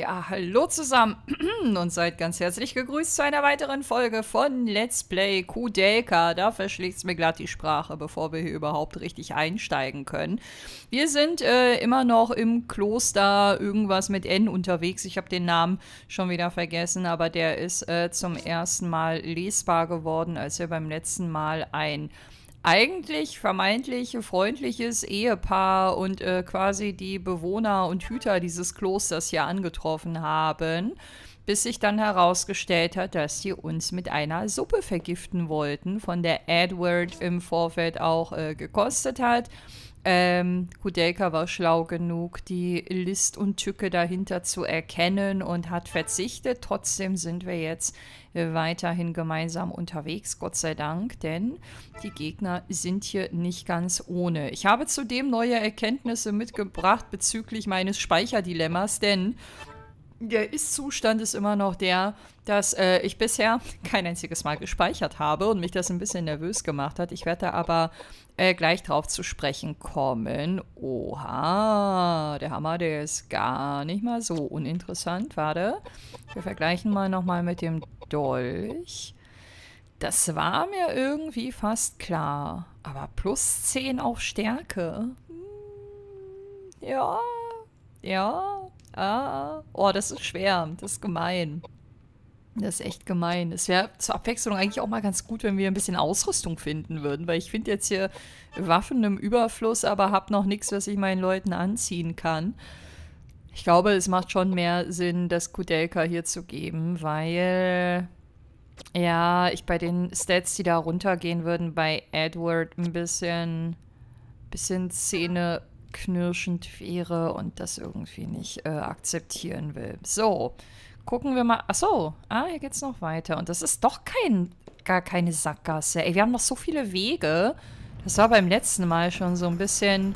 Ja, hallo zusammen und seid ganz herzlich gegrüßt zu einer weiteren Folge von Let's Play Kudelka. Da verschlägt es mir glatt die Sprache, bevor wir hier überhaupt richtig einsteigen können. Wir sind äh, immer noch im Kloster irgendwas mit N unterwegs. Ich habe den Namen schon wieder vergessen, aber der ist äh, zum ersten Mal lesbar geworden, als wir beim letzten Mal ein eigentlich vermeintlich freundliches Ehepaar und äh, quasi die Bewohner und Hüter dieses Klosters hier angetroffen haben, bis sich dann herausgestellt hat, dass sie uns mit einer Suppe vergiften wollten, von der Edward im Vorfeld auch äh, gekostet hat. Ähm, Kudelka war schlau genug, die List und Tücke dahinter zu erkennen und hat verzichtet. Trotzdem sind wir jetzt äh, weiterhin gemeinsam unterwegs, Gott sei Dank, denn die Gegner sind hier nicht ganz ohne. Ich habe zudem neue Erkenntnisse mitgebracht bezüglich meines Speicherdilemmas, denn der Ist-Zustand ist immer noch der, dass äh, ich bisher kein einziges Mal gespeichert habe und mich das ein bisschen nervös gemacht hat. Ich werde aber äh, gleich drauf zu sprechen kommen. Oha, der Hammer, der ist gar nicht mal so uninteressant. Warte, wir vergleichen mal nochmal mit dem Dolch. Das war mir irgendwie fast klar. Aber plus 10 auf Stärke. Hm, ja, ja, Ah, oh, das ist schwer. Das ist gemein. Das ist echt gemein. Es wäre zur Abwechslung eigentlich auch mal ganz gut, wenn wir ein bisschen Ausrüstung finden würden, weil ich finde jetzt hier Waffen im Überfluss, aber habe noch nichts, was ich meinen Leuten anziehen kann. Ich glaube, es macht schon mehr Sinn, das Kudelka hier zu geben, weil ja, ich bei den Stats, die da runtergehen würden, bei Edward ein bisschen, bisschen Zähne knirschend wäre und das irgendwie nicht äh, akzeptieren will. So, gucken wir mal. Achso, ah, hier geht's noch weiter. Und das ist doch kein, gar keine Sackgasse. Ey, wir haben noch so viele Wege. Das war beim letzten Mal schon so ein bisschen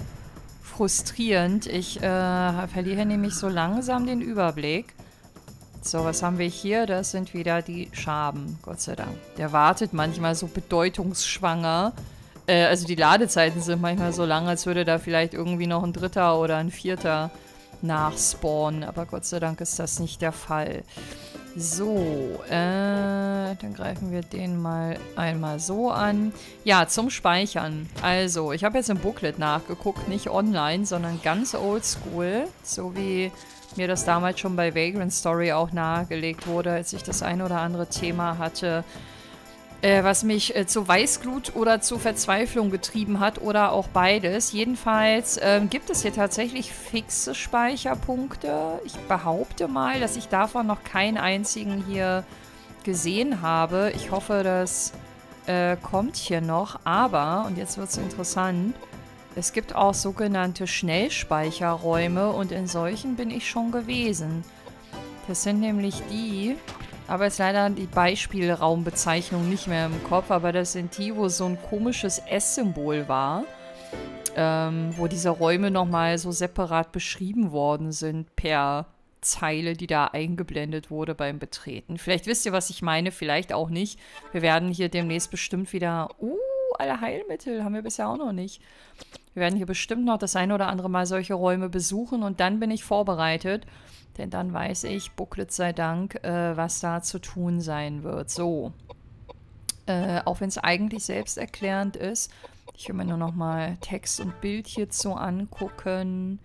frustrierend. Ich äh, verliere nämlich so langsam den Überblick. So, was haben wir hier? Das sind wieder die Schaben, Gott sei Dank. Der wartet manchmal so bedeutungsschwanger äh, also die Ladezeiten sind manchmal so lang, als würde da vielleicht irgendwie noch ein dritter oder ein vierter nachspawnen. Aber Gott sei Dank ist das nicht der Fall. So, äh, dann greifen wir den mal einmal so an. Ja, zum Speichern. Also, ich habe jetzt im Booklet nachgeguckt, nicht online, sondern ganz oldschool. So wie mir das damals schon bei Vagrant Story auch nahegelegt wurde, als ich das ein oder andere Thema hatte, was mich äh, zu Weißglut oder zu Verzweiflung getrieben hat oder auch beides. Jedenfalls ähm, gibt es hier tatsächlich fixe Speicherpunkte. Ich behaupte mal, dass ich davon noch keinen einzigen hier gesehen habe. Ich hoffe, das äh, kommt hier noch. Aber, und jetzt wird es interessant, es gibt auch sogenannte Schnellspeicherräume und in solchen bin ich schon gewesen. Das sind nämlich die, aber ist leider die Beispielraumbezeichnung nicht mehr im Kopf, aber das sind die, wo so ein komisches S-Symbol war. Ähm, wo diese Räume nochmal so separat beschrieben worden sind per Zeile, die da eingeblendet wurde beim Betreten. Vielleicht wisst ihr, was ich meine, vielleicht auch nicht. Wir werden hier demnächst bestimmt wieder... Uh, alle Heilmittel haben wir bisher auch noch nicht. Wir werden hier bestimmt noch das eine oder andere Mal solche Räume besuchen und dann bin ich vorbereitet. Denn dann weiß ich, Booklet sei Dank, äh, was da zu tun sein wird. So. Äh, auch wenn es eigentlich selbsterklärend ist. Ich will mir nur noch mal Text und Bild hierzu angucken.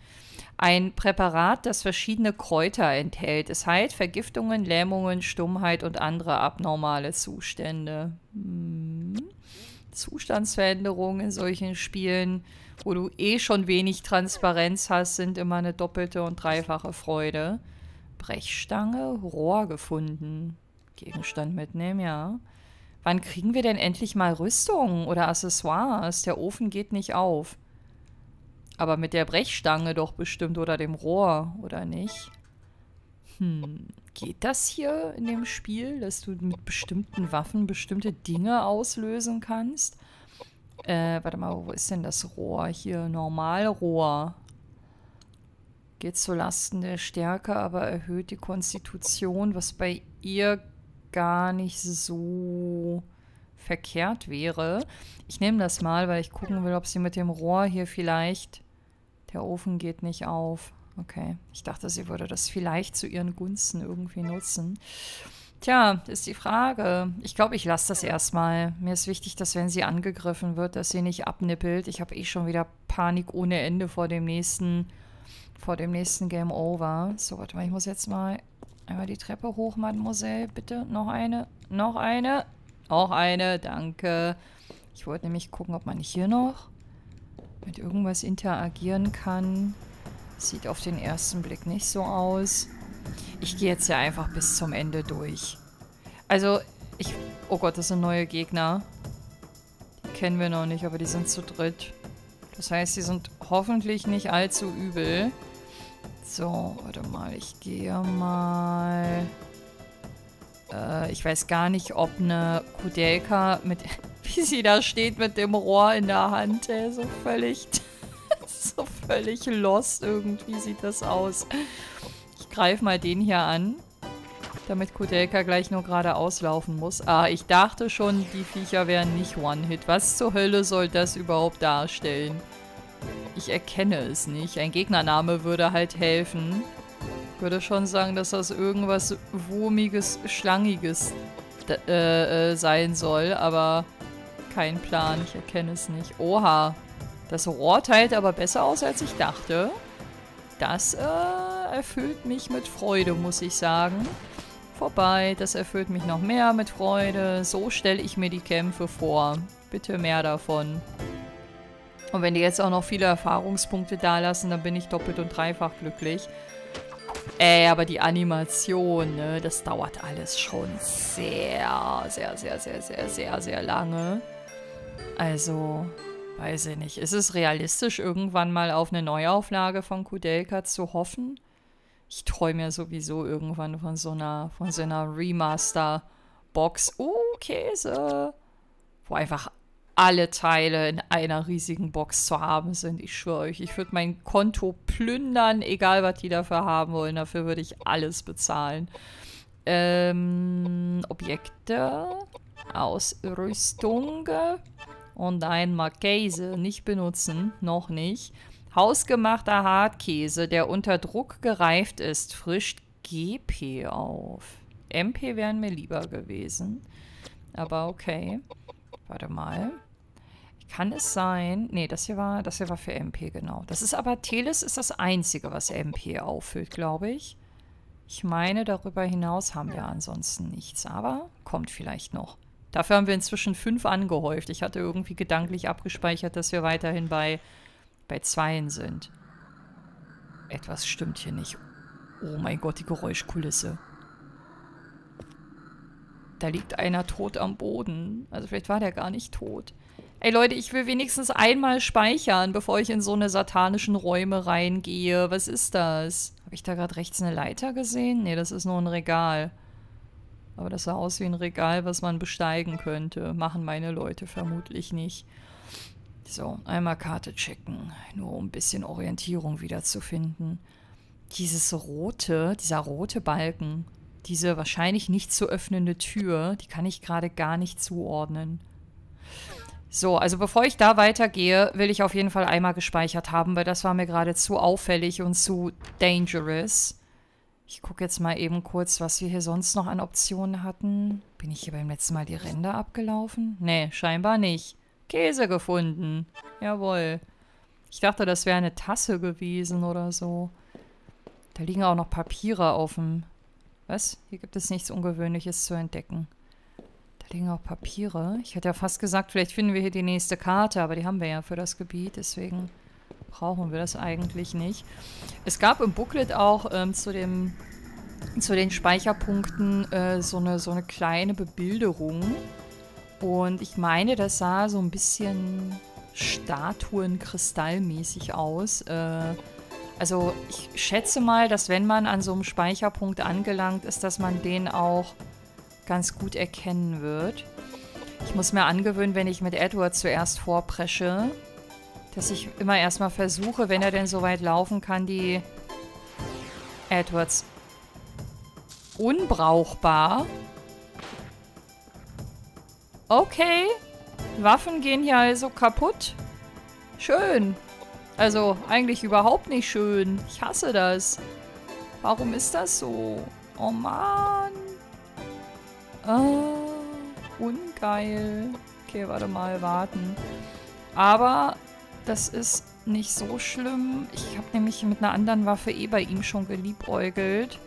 Ein Präparat, das verschiedene Kräuter enthält. Es heilt Vergiftungen, Lähmungen, Stummheit und andere abnormale Zustände. Hm. Zustandsveränderungen in solchen Spielen wo du eh schon wenig Transparenz hast, sind immer eine doppelte und dreifache Freude. Brechstange, Rohr gefunden. Gegenstand mitnehmen, ja. Wann kriegen wir denn endlich mal Rüstung oder Accessoires? Der Ofen geht nicht auf. Aber mit der Brechstange doch bestimmt oder dem Rohr, oder nicht? Hm, geht das hier in dem Spiel, dass du mit bestimmten Waffen bestimmte Dinge auslösen kannst? Äh, warte mal, wo ist denn das Rohr? Hier, Normalrohr. Geht zu Lasten der Stärke, aber erhöht die Konstitution, was bei ihr gar nicht so verkehrt wäre. Ich nehme das mal, weil ich gucken will, ob sie mit dem Rohr hier vielleicht... Der Ofen geht nicht auf. Okay. Ich dachte, sie würde das vielleicht zu ihren Gunsten irgendwie nutzen. Tja, ist die Frage. Ich glaube, ich lasse das erstmal. Mir ist wichtig, dass wenn sie angegriffen wird, dass sie nicht abnippelt. Ich habe eh schon wieder Panik ohne Ende vor dem nächsten, vor dem nächsten Game Over. So, warte mal, ich muss jetzt mal einmal die Treppe hoch, Mademoiselle. Bitte, noch eine, noch eine, noch eine, danke. Ich wollte nämlich gucken, ob man hier noch mit irgendwas interagieren kann. Sieht auf den ersten Blick nicht so aus. Ich gehe jetzt ja einfach bis zum Ende durch. Also, ich... Oh Gott, das sind neue Gegner. Die kennen wir noch nicht, aber die sind zu dritt. Das heißt, die sind hoffentlich nicht allzu übel. So, warte mal. Ich gehe mal... Äh, ich weiß gar nicht, ob eine Kudelka mit... Wie sie da steht mit dem Rohr in der Hand, ey, so völlig... so völlig lost irgendwie sieht das aus. Ich greife mal den hier an, damit Kudelka gleich nur geradeaus laufen muss. Ah, ich dachte schon, die Viecher wären nicht One-Hit. Was zur Hölle soll das überhaupt darstellen? Ich erkenne es nicht. Ein Gegnername würde halt helfen. Ich würde schon sagen, dass das irgendwas Wurmiges, Schlangiges äh, äh, sein soll, aber kein Plan. Ich erkenne es nicht. Oha. Das Rohr teilt aber besser aus, als ich dachte. Das äh, erfüllt mich mit Freude, muss ich sagen. Vorbei, das erfüllt mich noch mehr mit Freude. So stelle ich mir die Kämpfe vor. Bitte mehr davon. Und wenn die jetzt auch noch viele Erfahrungspunkte dalassen, dann bin ich doppelt und dreifach glücklich. Ey, aber die Animation, ne, das dauert alles schon sehr, sehr, sehr, sehr, sehr, sehr, sehr lange. Also, weiß ich nicht. Ist es realistisch, irgendwann mal auf eine Neuauflage von Kudelka zu hoffen? Ich träume ja sowieso irgendwann von so einer, von so einer Remaster-Box. Oh, Käse. Wo einfach alle Teile in einer riesigen Box zu haben sind. Ich schwöre euch, ich würde mein Konto plündern, egal was die dafür haben wollen. Dafür würde ich alles bezahlen. Ähm, Objekte, Ausrüstung und ein Käse nicht benutzen, noch nicht. Hausgemachter Hartkäse, der unter Druck gereift ist, frischt GP auf. MP wären mir lieber gewesen. Aber okay. Warte mal. Kann es sein? Nee, das hier war, das hier war für MP, genau. Das ist aber, Teles ist das Einzige, was MP auffüllt, glaube ich. Ich meine, darüber hinaus haben wir ansonsten nichts. Aber kommt vielleicht noch. Dafür haben wir inzwischen fünf angehäuft. Ich hatte irgendwie gedanklich abgespeichert, dass wir weiterhin bei, bei zweien sind. Etwas stimmt hier nicht. Oh mein Gott, die Geräuschkulisse. Da liegt einer tot am Boden. Also vielleicht war der gar nicht tot. Ey Leute, ich will wenigstens einmal speichern, bevor ich in so eine satanischen Räume reingehe. Was ist das? Habe ich da gerade rechts eine Leiter gesehen? Nee, das ist nur ein Regal. Aber das sah aus wie ein Regal, was man besteigen könnte. Machen meine Leute vermutlich nicht. So, einmal Karte checken. Nur um ein bisschen Orientierung wiederzufinden. Dieses rote, dieser rote Balken, diese wahrscheinlich nicht zu öffnende Tür, die kann ich gerade gar nicht zuordnen. So, also bevor ich da weitergehe, will ich auf jeden Fall einmal gespeichert haben, weil das war mir gerade zu auffällig und zu dangerous. Ich gucke jetzt mal eben kurz, was wir hier sonst noch an Optionen hatten. Bin ich hier beim letzten Mal die Ränder abgelaufen? Nee, scheinbar nicht. Käse gefunden. Jawohl. Ich dachte, das wäre eine Tasse gewesen oder so. Da liegen auch noch Papiere auf dem... Was? Hier gibt es nichts Ungewöhnliches zu entdecken liegen auch Papiere. Ich hätte ja fast gesagt, vielleicht finden wir hier die nächste Karte, aber die haben wir ja für das Gebiet, deswegen brauchen wir das eigentlich nicht. Es gab im Booklet auch ähm, zu, dem, zu den Speicherpunkten äh, so, eine, so eine kleine Bebilderung. Und ich meine, das sah so ein bisschen Statuen-Kristallmäßig aus. Äh, also ich schätze mal, dass wenn man an so einem Speicherpunkt angelangt ist, dass man den auch ganz gut erkennen wird. Ich muss mir angewöhnen, wenn ich mit Edward zuerst vorpresche, dass ich immer erstmal versuche, wenn er denn so weit laufen kann, die Edwards unbrauchbar. Okay. Waffen gehen hier also kaputt. Schön. Also, eigentlich überhaupt nicht schön. Ich hasse das. Warum ist das so? Oh Mann. Ah, ungeil. Okay, warte mal, warten. Aber das ist nicht so schlimm. Ich habe nämlich mit einer anderen Waffe eh bei ihm schon geliebäugelt.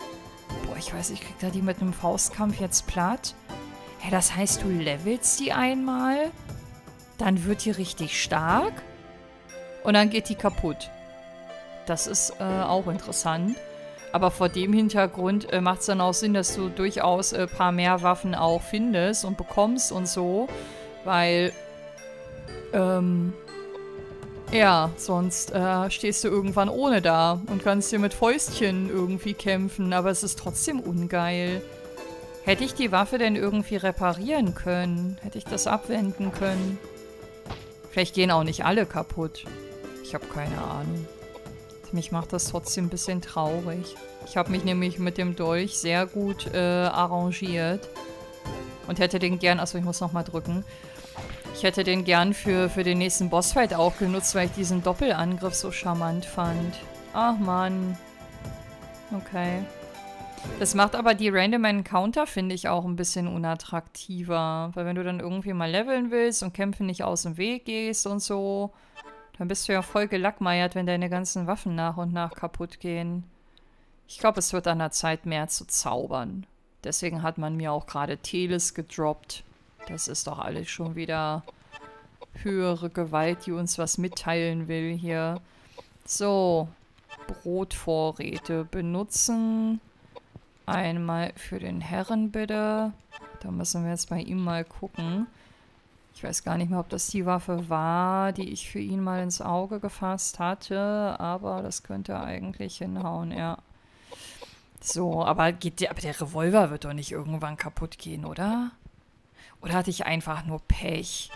Boah, ich weiß, ich krieg da die mit einem Faustkampf jetzt platt. Hä, das heißt, du levelst die einmal, dann wird die richtig stark und dann geht die kaputt. Das ist äh, auch interessant. Aber vor dem Hintergrund äh, macht es dann auch Sinn, dass du durchaus ein äh, paar mehr Waffen auch findest und bekommst und so. Weil, ähm, ja, sonst äh, stehst du irgendwann ohne da und kannst dir mit Fäustchen irgendwie kämpfen, aber es ist trotzdem ungeil. Hätte ich die Waffe denn irgendwie reparieren können? Hätte ich das abwenden können? Vielleicht gehen auch nicht alle kaputt. Ich habe keine Ahnung. Mich macht das trotzdem ein bisschen traurig. Ich habe mich nämlich mit dem Dolch sehr gut äh, arrangiert. Und hätte den gern... Achso, ich muss nochmal drücken. Ich hätte den gern für, für den nächsten Bossfight auch genutzt, weil ich diesen Doppelangriff so charmant fand. Ach Mann. Okay. Das macht aber die Random Encounter, finde ich, auch ein bisschen unattraktiver. Weil wenn du dann irgendwie mal leveln willst und Kämpfen nicht aus dem Weg gehst und so, dann bist du ja voll gelackmeiert, wenn deine ganzen Waffen nach und nach kaputt gehen. Ich glaube, es wird an der Zeit mehr zu zaubern. Deswegen hat man mir auch gerade Teles gedroppt. Das ist doch alles schon wieder höhere Gewalt, die uns was mitteilen will hier. So, Brotvorräte benutzen. Einmal für den Herren bitte. Da müssen wir jetzt bei ihm mal gucken. Ich weiß gar nicht mehr, ob das die Waffe war, die ich für ihn mal ins Auge gefasst hatte. Aber das könnte eigentlich hinhauen, ja. So, aber, geht der, aber der Revolver wird doch nicht irgendwann kaputt gehen, oder? Oder hatte ich einfach nur Pech?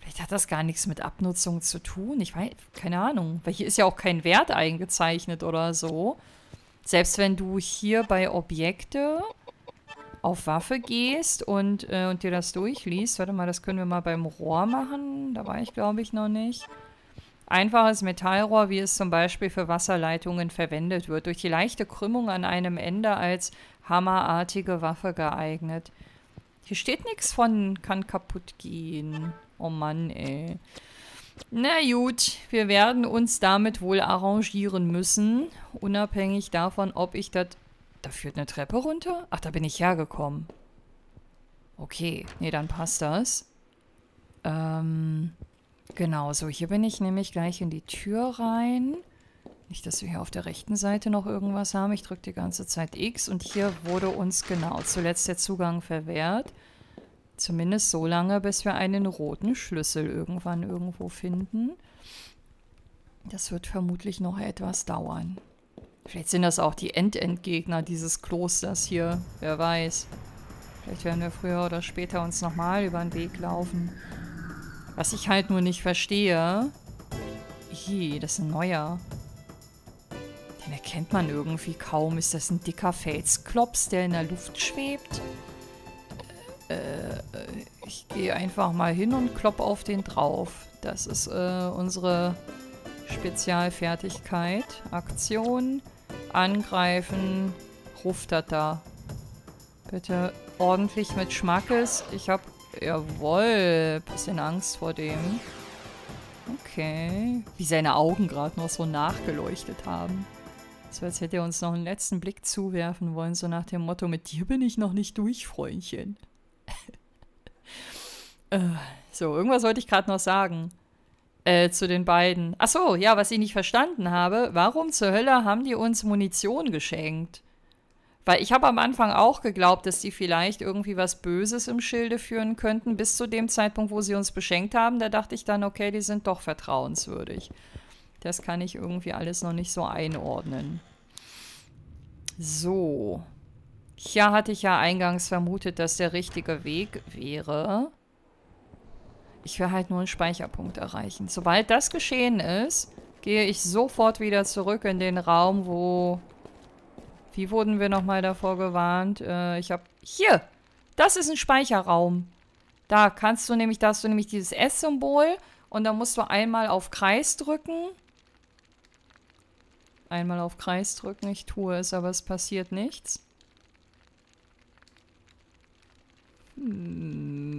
Vielleicht hat das gar nichts mit Abnutzung zu tun. Ich weiß, keine Ahnung. Weil hier ist ja auch kein Wert eingezeichnet oder so. Selbst wenn du hier bei Objekte auf Waffe gehst und, äh, und dir das durchliest. Warte mal, das können wir mal beim Rohr machen. Da war ich, glaube ich, noch nicht. Einfaches Metallrohr, wie es zum Beispiel für Wasserleitungen verwendet wird. Durch die leichte Krümmung an einem Ende als hammerartige Waffe geeignet. Hier steht nichts von kann kaputt gehen. Oh Mann, ey. Na gut, wir werden uns damit wohl arrangieren müssen. Unabhängig davon, ob ich das... Da führt eine Treppe runter? Ach, da bin ich hergekommen. Okay, nee, dann passt das. Ähm, genau, so, hier bin ich nämlich gleich in die Tür rein. Nicht, dass wir hier auf der rechten Seite noch irgendwas haben. Ich drücke die ganze Zeit X und hier wurde uns genau zuletzt der Zugang verwehrt. Zumindest so lange, bis wir einen roten Schlüssel irgendwann irgendwo finden. Das wird vermutlich noch etwas dauern. Vielleicht sind das auch die Endendgegner dieses Klosters hier. Wer weiß. Vielleicht werden wir früher oder später uns nochmal über den Weg laufen. Was ich halt nur nicht verstehe... Ih, das ist ein neuer. Den erkennt man irgendwie kaum. Ist das ein dicker Felsklops, der in der Luft schwebt? Äh, ich gehe einfach mal hin und klopp auf den drauf. Das ist äh, unsere Spezialfertigkeit. Aktion, angreifen, Ruftata. Bitte ordentlich mit Schmackes. Ich habe, jawohl, bisschen Angst vor dem. Okay. Wie seine Augen gerade noch so nachgeleuchtet haben. So als hätte er uns noch einen letzten Blick zuwerfen wollen, so nach dem Motto, mit dir bin ich noch nicht durch, Freundchen. äh, so, irgendwas wollte ich gerade noch sagen. Äh, zu den beiden. Ach so, ja, was ich nicht verstanden habe. Warum zur Hölle haben die uns Munition geschenkt? Weil ich habe am Anfang auch geglaubt, dass die vielleicht irgendwie was Böses im Schilde führen könnten. Bis zu dem Zeitpunkt, wo sie uns beschenkt haben, da dachte ich dann, okay, die sind doch vertrauenswürdig. Das kann ich irgendwie alles noch nicht so einordnen. So. Hier hatte ich ja eingangs vermutet, dass der richtige Weg wäre. Ich will halt nur einen Speicherpunkt erreichen. Sobald das geschehen ist, gehe ich sofort wieder zurück in den Raum, wo... Wie wurden wir nochmal davor gewarnt? Äh, ich habe... Hier! Das ist ein Speicherraum. Da kannst du nämlich, da hast du nämlich dieses S-Symbol und dann musst du einmal auf Kreis drücken Einmal auf Kreis drücken. Ich tue es, aber es passiert nichts. Hm.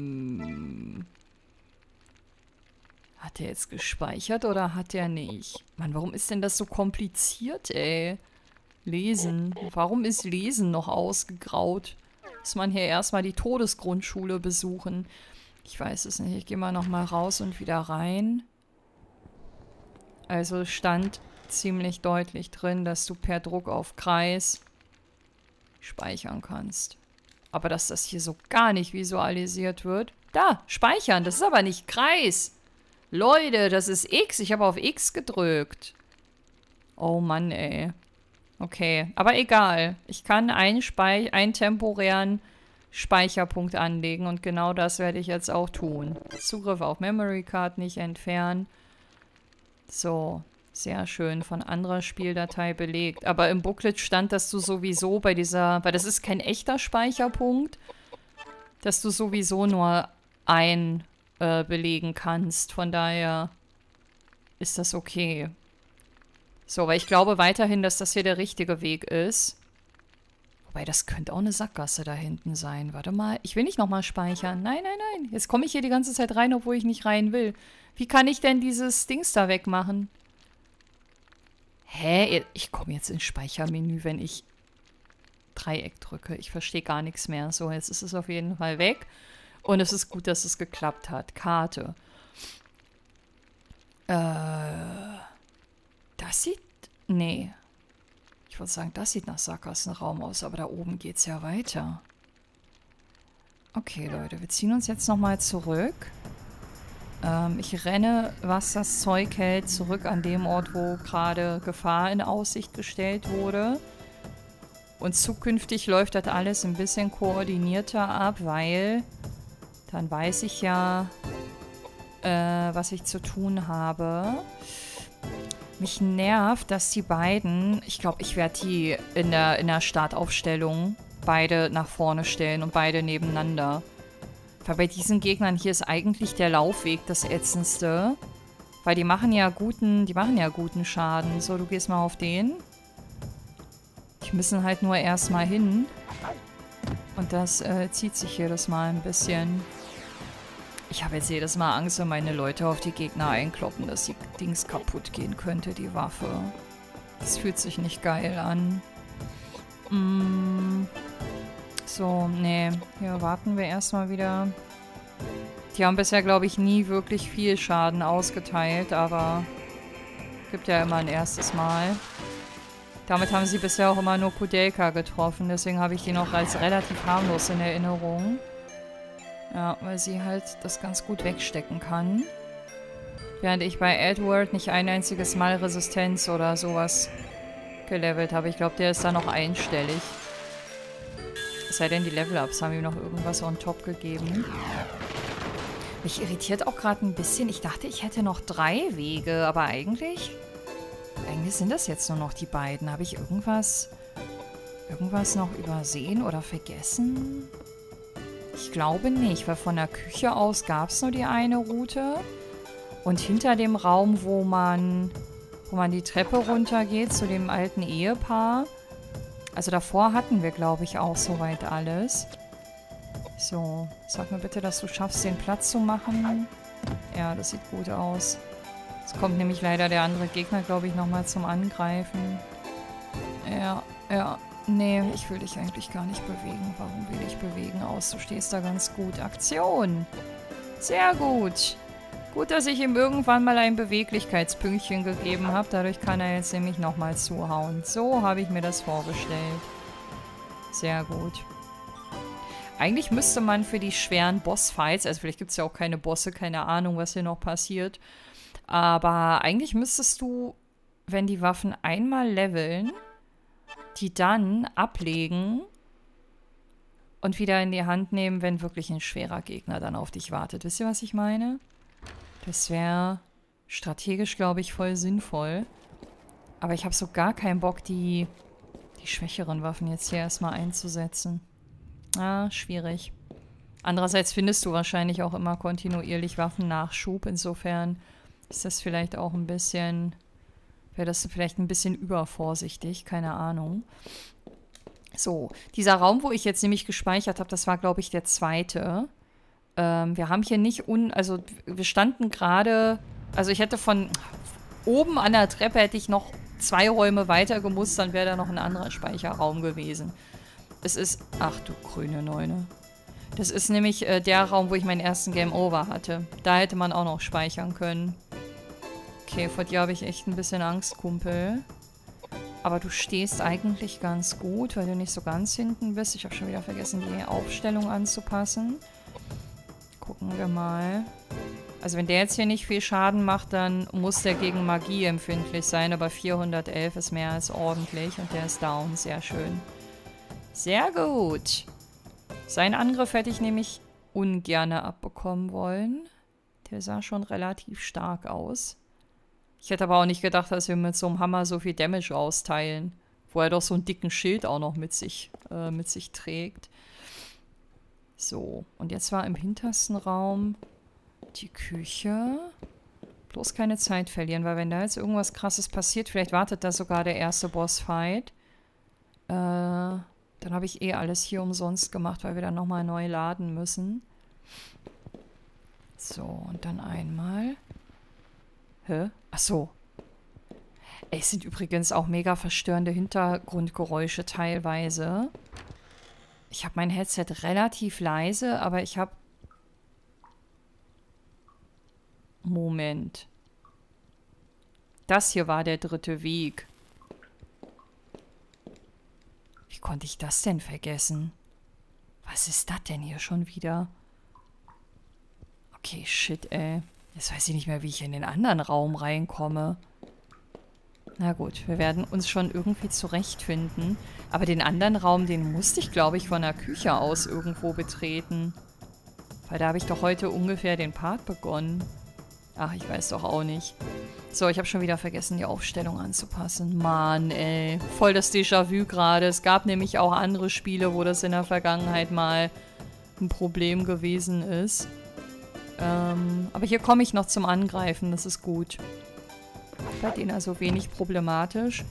Hat er jetzt gespeichert oder hat er nicht? Mann, warum ist denn das so kompliziert, ey? Lesen. Warum ist Lesen noch ausgegraut? Muss man hier erstmal die Todesgrundschule besuchen. Ich weiß es nicht. Ich gehe mal nochmal raus und wieder rein. Also stand ziemlich deutlich drin, dass du per Druck auf Kreis speichern kannst. Aber dass das hier so gar nicht visualisiert wird. Da, speichern. Das ist aber nicht Kreis. Leute, das ist X. Ich habe auf X gedrückt. Oh Mann, ey. Okay, aber egal. Ich kann einen, einen temporären Speicherpunkt anlegen und genau das werde ich jetzt auch tun. Zugriff auf Memory Card nicht entfernen. So, sehr schön. Von anderer Spieldatei belegt. Aber im Booklet stand, dass du sowieso bei dieser, weil das ist kein echter Speicherpunkt, dass du sowieso nur ein äh, belegen kannst. Von daher ist das okay. So, weil ich glaube weiterhin, dass das hier der richtige Weg ist. Wobei, das könnte auch eine Sackgasse da hinten sein. Warte mal, ich will nicht nochmal speichern. Nein, nein, nein. Jetzt komme ich hier die ganze Zeit rein, obwohl ich nicht rein will. Wie kann ich denn dieses Dings da wegmachen? Hä? Ich komme jetzt ins Speichermenü, wenn ich Dreieck drücke. Ich verstehe gar nichts mehr. So, jetzt ist es auf jeden Fall weg. Und es ist gut, dass es geklappt hat. Karte. Äh. Das sieht... Nee. Ich würde sagen, das sieht nach Sackgassenraum aus, aber da oben geht es ja weiter. Okay, Leute, wir ziehen uns jetzt nochmal zurück. Ähm, ich renne, was das Zeug hält, zurück an dem Ort, wo gerade Gefahr in Aussicht gestellt wurde. Und zukünftig läuft das alles ein bisschen koordinierter ab, weil dann weiß ich ja, äh, was ich zu tun habe. Mich nervt, dass die beiden, ich glaube, ich werde die in der, in der Startaufstellung beide nach vorne stellen und beide nebeneinander. Weil bei diesen Gegnern hier ist eigentlich der Laufweg das ätzendste. Weil die machen ja guten, die machen ja guten Schaden. So, du gehst mal auf den. Die müssen halt nur erstmal hin. Und das äh, zieht sich jedes Mal ein bisschen. Ich habe jetzt jedes Mal Angst, wenn meine Leute auf die Gegner einkloppen, dass die Dings kaputt gehen könnte, die Waffe. Das fühlt sich nicht geil an. Mm. So, nee. Hier warten wir erstmal wieder. Die haben bisher, glaube ich, nie wirklich viel Schaden ausgeteilt, aber gibt ja immer ein erstes Mal. Damit haben sie bisher auch immer nur Kudelka getroffen, deswegen habe ich die noch als relativ harmlos in Erinnerung. Ja, weil sie halt das ganz gut wegstecken kann. Während ich bei Edward nicht ein einziges Mal Resistenz oder sowas gelevelt habe. Ich glaube, der ist da noch einstellig. Es sei denn, die Level-Ups haben ihm noch irgendwas on top gegeben. Mich irritiert auch gerade ein bisschen. Ich dachte, ich hätte noch drei Wege, aber eigentlich... Eigentlich sind das jetzt nur noch die beiden. Habe ich irgendwas... Irgendwas noch übersehen oder vergessen? Ich glaube nicht, weil von der Küche aus gab es nur die eine Route. Und hinter dem Raum, wo man, wo man die Treppe runtergeht zu dem alten Ehepaar, also davor hatten wir, glaube ich, auch soweit alles. So, sag mir bitte, dass du schaffst, den Platz zu machen. Ja, das sieht gut aus. Es kommt nämlich leider der andere Gegner, glaube ich, nochmal zum Angreifen. Ja, ja. Nee, ich will dich eigentlich gar nicht bewegen. Warum will ich bewegen aus? Du stehst da ganz gut. Aktion. Sehr gut. Gut, dass ich ihm irgendwann mal ein Beweglichkeitspünktchen gegeben habe. Dadurch kann er jetzt nämlich nochmal zuhauen. So habe ich mir das vorgestellt. Sehr gut. Eigentlich müsste man für die schweren Bossfights, also vielleicht gibt es ja auch keine Bosse, keine Ahnung, was hier noch passiert. Aber eigentlich müsstest du, wenn die Waffen einmal leveln, die dann ablegen und wieder in die Hand nehmen, wenn wirklich ein schwerer Gegner dann auf dich wartet. Wisst ihr, was ich meine? Das wäre strategisch, glaube ich, voll sinnvoll. Aber ich habe so gar keinen Bock, die, die schwächeren Waffen jetzt hier erstmal einzusetzen. Ah, schwierig. Andererseits findest du wahrscheinlich auch immer kontinuierlich Waffennachschub. Insofern ist das vielleicht auch ein bisschen wäre das vielleicht ein bisschen übervorsichtig, keine Ahnung. So, dieser Raum, wo ich jetzt nämlich gespeichert habe, das war, glaube ich, der zweite. Ähm, wir haben hier nicht un... Also, wir standen gerade... Also, ich hätte von oben an der Treppe hätte ich noch zwei Räume weiter gemusst, dann wäre da noch ein anderer Speicherraum gewesen. Es ist... Ach du grüne Neune. Das ist nämlich äh, der Raum, wo ich meinen ersten Game Over hatte. Da hätte man auch noch speichern können. Okay, vor dir habe ich echt ein bisschen Angst, Kumpel. Aber du stehst eigentlich ganz gut, weil du nicht so ganz hinten bist. Ich habe schon wieder vergessen, die Aufstellung anzupassen. Gucken wir mal. Also wenn der jetzt hier nicht viel Schaden macht, dann muss der gegen Magie empfindlich sein. Aber 411 ist mehr als ordentlich und der ist down. Sehr schön. Sehr gut. Seinen Angriff hätte ich nämlich ungerne abbekommen wollen. Der sah schon relativ stark aus. Ich hätte aber auch nicht gedacht, dass wir mit so einem Hammer so viel Damage austeilen. Wo er doch so einen dicken Schild auch noch mit sich, äh, mit sich trägt. So, und jetzt war im hintersten Raum die Küche. Bloß keine Zeit verlieren, weil wenn da jetzt irgendwas krasses passiert, vielleicht wartet da sogar der erste Bossfight. Äh, dann habe ich eh alles hier umsonst gemacht, weil wir dann nochmal neu laden müssen. So, und dann einmal. Hä? Ach so. Es sind übrigens auch mega verstörende Hintergrundgeräusche teilweise. Ich habe mein Headset relativ leise, aber ich habe... Moment. Das hier war der dritte Weg. Wie konnte ich das denn vergessen? Was ist das denn hier schon wieder? Okay, shit, ey. Jetzt weiß ich nicht mehr, wie ich in den anderen Raum reinkomme. Na gut, wir werden uns schon irgendwie zurechtfinden. Aber den anderen Raum, den musste ich, glaube ich, von der Küche aus irgendwo betreten. Weil da habe ich doch heute ungefähr den Part begonnen. Ach, ich weiß doch auch nicht. So, ich habe schon wieder vergessen, die Aufstellung anzupassen. Mann, ey. Voll das Déjà-vu gerade. Es gab nämlich auch andere Spiele, wo das in der Vergangenheit mal ein Problem gewesen ist. Ähm, aber hier komme ich noch zum Angreifen, das ist gut. Bei denen also wenig problematisch.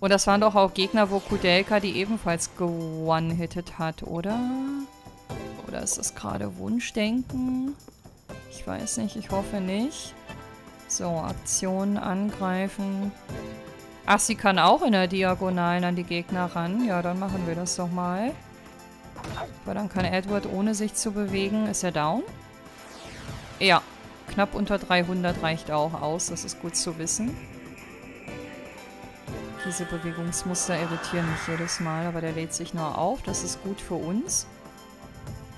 Und das waren doch auch Gegner, wo Kudelka die ebenfalls ge-one-hitted hat, oder? Oder ist das gerade Wunschdenken? Ich weiß nicht, ich hoffe nicht. So, Aktion, angreifen. Ach, sie kann auch in der Diagonalen an die Gegner ran. Ja, dann machen wir das doch mal. Aber dann kann Edward, ohne sich zu bewegen... Ist er down? Ja, knapp unter 300 reicht auch aus. Das ist gut zu wissen. Diese Bewegungsmuster irritieren mich jedes Mal, aber der lädt sich nur auf. Das ist gut für uns.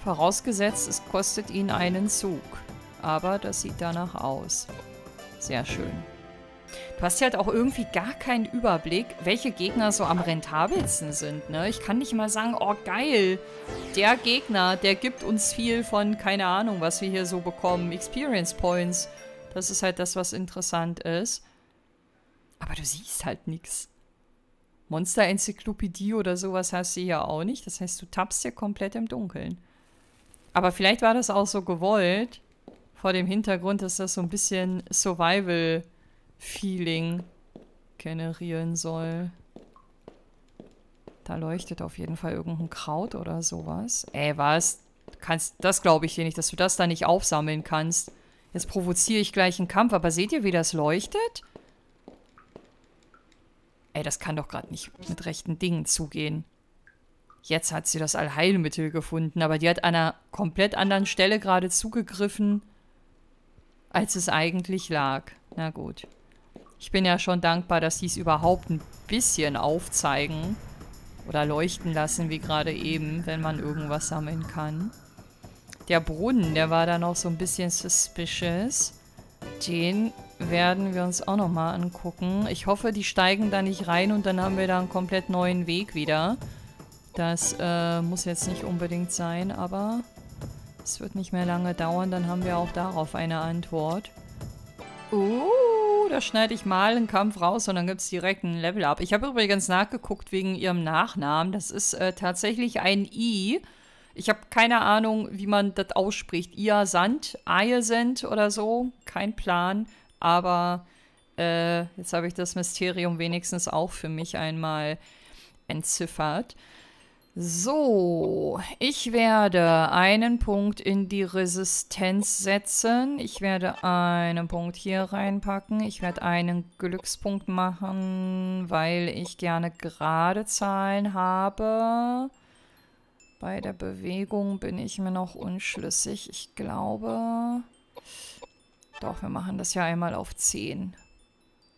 Vorausgesetzt, es kostet ihn einen Zug. Aber das sieht danach aus. Sehr schön. Du hast halt auch irgendwie gar keinen Überblick, welche Gegner so am rentabelsten sind, ne? Ich kann nicht mal sagen, oh geil, der Gegner, der gibt uns viel von, keine Ahnung, was wir hier so bekommen, Experience Points. Das ist halt das, was interessant ist. Aber du siehst halt nichts. Monster-Enzyklopädie oder sowas hast du hier auch nicht. Das heißt, du tappst hier komplett im Dunkeln. Aber vielleicht war das auch so gewollt, vor dem Hintergrund, dass das so ein bisschen Survival Feeling generieren soll. Da leuchtet auf jeden Fall irgendein Kraut oder sowas. Ey, was? Kannst, das glaube ich dir nicht, dass du das da nicht aufsammeln kannst. Jetzt provoziere ich gleich einen Kampf, aber seht ihr, wie das leuchtet? Ey, das kann doch gerade nicht mit rechten Dingen zugehen. Jetzt hat sie das Allheilmittel gefunden, aber die hat an einer komplett anderen Stelle gerade zugegriffen, als es eigentlich lag. Na gut. Ich bin ja schon dankbar, dass die es überhaupt ein bisschen aufzeigen oder leuchten lassen, wie gerade eben, wenn man irgendwas sammeln kann. Der Brunnen, der war da noch so ein bisschen suspicious. Den werden wir uns auch nochmal angucken. Ich hoffe, die steigen da nicht rein und dann haben wir da einen komplett neuen Weg wieder. Das äh, muss jetzt nicht unbedingt sein, aber es wird nicht mehr lange dauern. Dann haben wir auch darauf eine Antwort. Uh, da schneide ich mal einen Kampf raus und dann gibt es direkt ein Level-Up. Ich habe übrigens nachgeguckt wegen ihrem Nachnamen. Das ist äh, tatsächlich ein I. Ich habe keine Ahnung, wie man das ausspricht. Ia Sand, Iasend oder so. Kein Plan. Aber Äh, jetzt habe ich das Mysterium wenigstens auch für mich einmal entziffert. So, ich werde einen Punkt in die Resistenz setzen. Ich werde einen Punkt hier reinpacken. Ich werde einen Glückspunkt machen, weil ich gerne gerade Zahlen habe. Bei der Bewegung bin ich mir noch unschlüssig. Ich glaube... Doch, wir machen das ja einmal auf 10.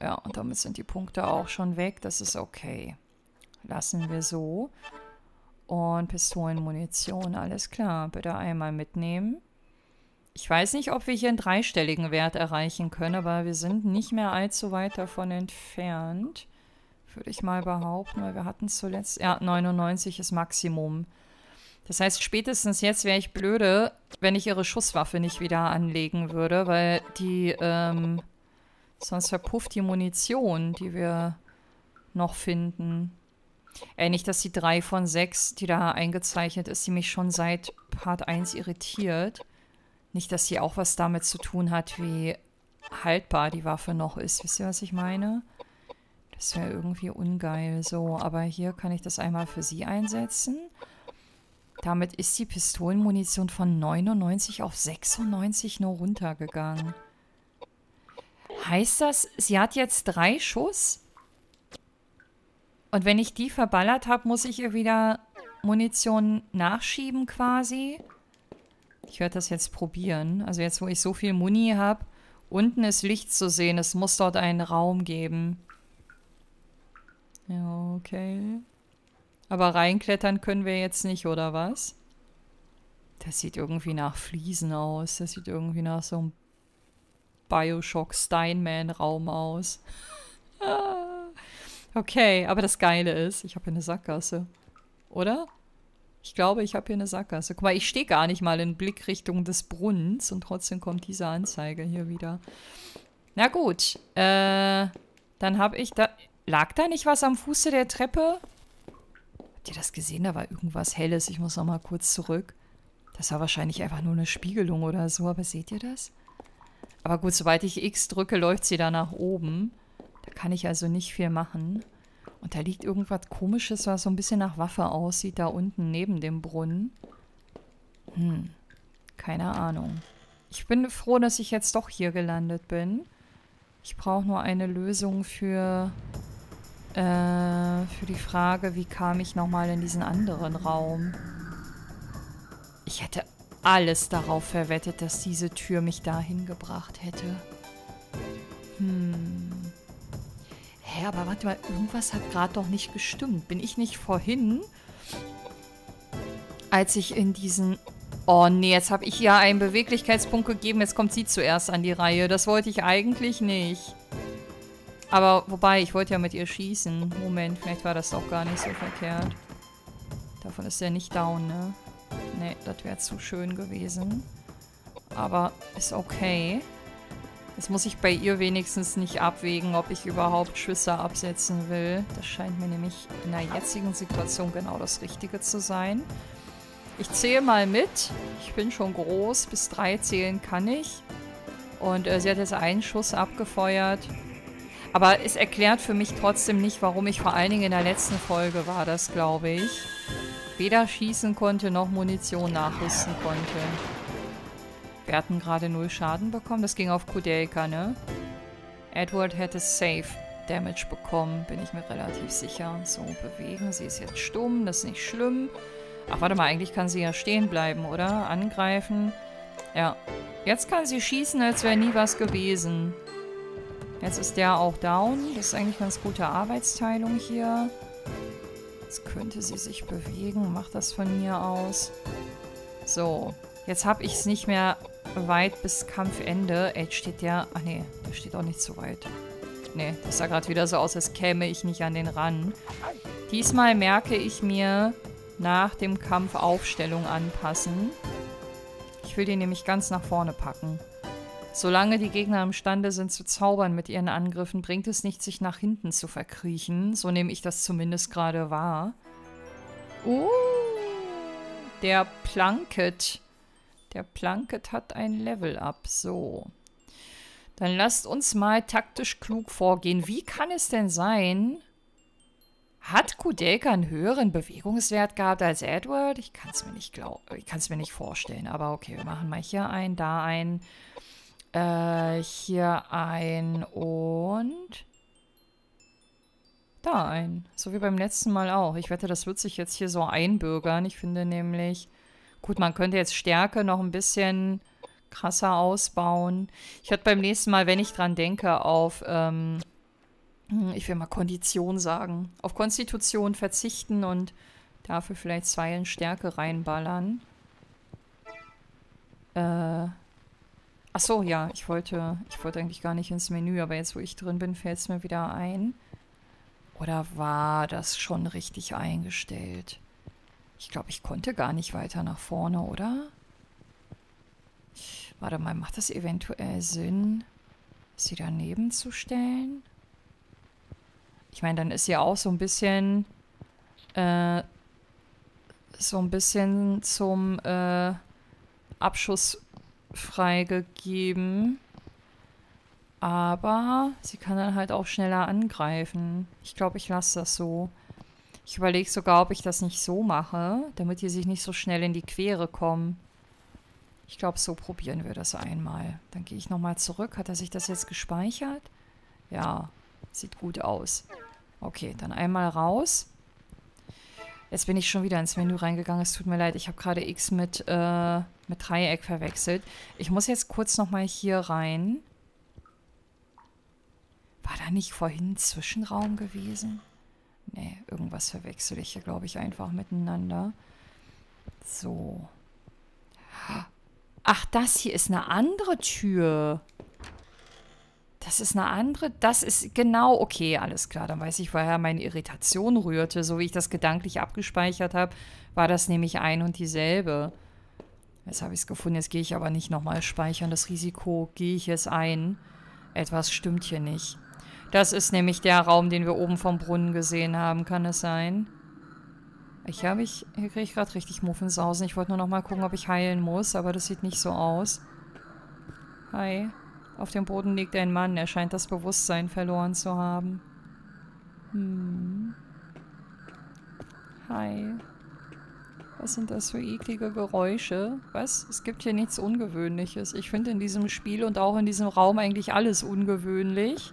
Ja, und damit sind die Punkte auch schon weg. Das ist okay. Lassen wir so. Und Pistolenmunition, alles klar. Bitte einmal mitnehmen. Ich weiß nicht, ob wir hier einen dreistelligen Wert erreichen können, aber wir sind nicht mehr allzu weit davon entfernt. Würde ich mal behaupten, weil wir hatten zuletzt... Ja, 99 ist Maximum. Das heißt, spätestens jetzt wäre ich blöde, wenn ich ihre Schusswaffe nicht wieder anlegen würde, weil die, ähm, sonst verpufft die Munition, die wir noch finden. Ey, nicht, dass die 3 von 6, die da eingezeichnet ist, die mich schon seit Part 1 irritiert. Nicht, dass sie auch was damit zu tun hat, wie haltbar die Waffe noch ist. Wisst ihr, was ich meine? Das wäre irgendwie ungeil. So, aber hier kann ich das einmal für sie einsetzen. Damit ist die Pistolenmunition von 99 auf 96 nur runtergegangen. Heißt das, sie hat jetzt drei Schuss? Und wenn ich die verballert habe, muss ich ihr wieder Munition nachschieben quasi. Ich werde das jetzt probieren. Also jetzt, wo ich so viel Muni habe, unten ist Licht zu sehen. Es muss dort einen Raum geben. Ja, okay. Aber reinklettern können wir jetzt nicht, oder was? Das sieht irgendwie nach Fliesen aus. Das sieht irgendwie nach so einem Bioshock Steinman-Raum aus. ah. Okay, aber das Geile ist, ich habe hier eine Sackgasse. Oder? Ich glaube, ich habe hier eine Sackgasse. Guck mal, ich stehe gar nicht mal in Blickrichtung des Brunnens und trotzdem kommt diese Anzeige hier wieder. Na gut, äh, dann habe ich da... Lag da nicht was am Fuße der Treppe? Habt ihr das gesehen? Da war irgendwas Helles. Ich muss noch mal kurz zurück. Das war wahrscheinlich einfach nur eine Spiegelung oder so, aber seht ihr das? Aber gut, sobald ich X drücke, läuft sie da nach oben. Da kann ich also nicht viel machen. Und da liegt irgendwas komisches, was so ein bisschen nach Waffe aussieht, da unten neben dem Brunnen. Hm, keine Ahnung. Ich bin froh, dass ich jetzt doch hier gelandet bin. Ich brauche nur eine Lösung für, äh, für die Frage, wie kam ich nochmal in diesen anderen Raum. Ich hätte alles darauf verwettet, dass diese Tür mich dahin gebracht hätte. Hm. Hä, aber warte mal, irgendwas hat gerade doch nicht gestimmt. Bin ich nicht vorhin, als ich in diesen... Oh nee, jetzt habe ich ihr einen Beweglichkeitspunkt gegeben, jetzt kommt sie zuerst an die Reihe. Das wollte ich eigentlich nicht. Aber wobei, ich wollte ja mit ihr schießen. Moment, vielleicht war das doch gar nicht so verkehrt. Davon ist er nicht down, ne? Nee, das wäre zu schön gewesen. Aber ist okay. Jetzt muss ich bei ihr wenigstens nicht abwägen, ob ich überhaupt Schüsse absetzen will. Das scheint mir nämlich in der jetzigen Situation genau das Richtige zu sein. Ich zähle mal mit. Ich bin schon groß. Bis drei zählen kann ich. Und äh, sie hat jetzt einen Schuss abgefeuert. Aber es erklärt für mich trotzdem nicht, warum ich vor allen Dingen in der letzten Folge war das, glaube ich. Weder schießen konnte, noch Munition nachrüsten konnte. Wir hatten gerade null Schaden bekommen. Das ging auf Kudelka, ne? Edward hätte safe Damage bekommen, bin ich mir relativ sicher. So, bewegen. Sie ist jetzt stumm, das ist nicht schlimm. Ach, warte mal, eigentlich kann sie ja stehen bleiben, oder? Angreifen. Ja. Jetzt kann sie schießen, als wäre nie was gewesen. Jetzt ist der auch down. Das ist eigentlich ganz gute Arbeitsteilung hier. Jetzt könnte sie sich bewegen. Macht das von mir aus. So. Jetzt habe ich es nicht mehr weit bis Kampfende. Ey, steht der... Ach nee, der steht auch nicht so weit. Nee, das sah gerade wieder so aus, als käme ich nicht an den ran. Diesmal merke ich mir nach dem Kampf Aufstellung anpassen. Ich will die nämlich ganz nach vorne packen. Solange die Gegner imstande sind zu zaubern mit ihren Angriffen, bringt es nicht, sich nach hinten zu verkriechen. So nehme ich das zumindest gerade wahr. Uh, der Planket. Der Plunket hat ein Level-Up. So. Dann lasst uns mal taktisch klug vorgehen. Wie kann es denn sein... Hat Kudelka einen höheren Bewegungswert gehabt als Edward? Ich kann es mir nicht glauben. Ich kann es mir nicht vorstellen. Aber okay, wir machen mal hier ein, da ein, äh, hier ein und da ein. So wie beim letzten Mal auch. Ich wette, das wird sich jetzt hier so einbürgern. Ich finde nämlich, gut, man könnte jetzt Stärke noch ein bisschen krasser ausbauen. Ich werde beim nächsten Mal, wenn ich dran denke, auf, ähm, hm, ich will mal Kondition sagen, auf Konstitution verzichten und dafür vielleicht zwei in Stärke reinballern. Äh, ach so, ja, ich wollte, ich wollte eigentlich gar nicht ins Menü, aber jetzt, wo ich drin bin, fällt es mir wieder ein. Oder war das schon richtig eingestellt? Ich glaube, ich konnte gar nicht weiter nach vorne, oder? Warte mal, macht das eventuell Sinn, sie daneben zu stellen? Ich meine, dann ist ja auch so ein bisschen, äh, so ein bisschen zum äh, Abschuss freigegeben. Aber sie kann dann halt auch schneller angreifen. Ich glaube, ich lasse das so. Ich überlege sogar, ob ich das nicht so mache, damit die sich nicht so schnell in die Quere kommen. Ich glaube, so probieren wir das einmal. Dann gehe ich nochmal zurück. Hat er sich das jetzt gespeichert? Ja, sieht gut aus. Okay, dann einmal raus. Jetzt bin ich schon wieder ins Menü reingegangen. Es tut mir leid, ich habe gerade X mit, äh, mit Dreieck verwechselt. Ich muss jetzt kurz nochmal hier rein. War da nicht vorhin ein Zwischenraum gewesen? Irgendwas verwechsel ich hier, glaube ich, einfach miteinander. So. Ach, das hier ist eine andere Tür. Das ist eine andere, das ist genau, okay, alles klar. Dann weiß ich, woher meine Irritation rührte. So wie ich das gedanklich abgespeichert habe, war das nämlich ein und dieselbe. Jetzt habe ich es gefunden, jetzt gehe ich aber nicht nochmal speichern. Das Risiko gehe ich jetzt ein. Etwas stimmt hier nicht. Das ist nämlich der Raum, den wir oben vom Brunnen gesehen haben. Kann es sein? Ich habe ich... Hier kriege ich gerade richtig Muffensausen. Ich wollte nur noch mal gucken, ob ich heilen muss, aber das sieht nicht so aus. Hi. Auf dem Boden liegt ein Mann. Er scheint das Bewusstsein verloren zu haben. Hm. Hi. Was sind das für eklige Geräusche? Was? Es gibt hier nichts Ungewöhnliches. Ich finde in diesem Spiel und auch in diesem Raum eigentlich alles ungewöhnlich.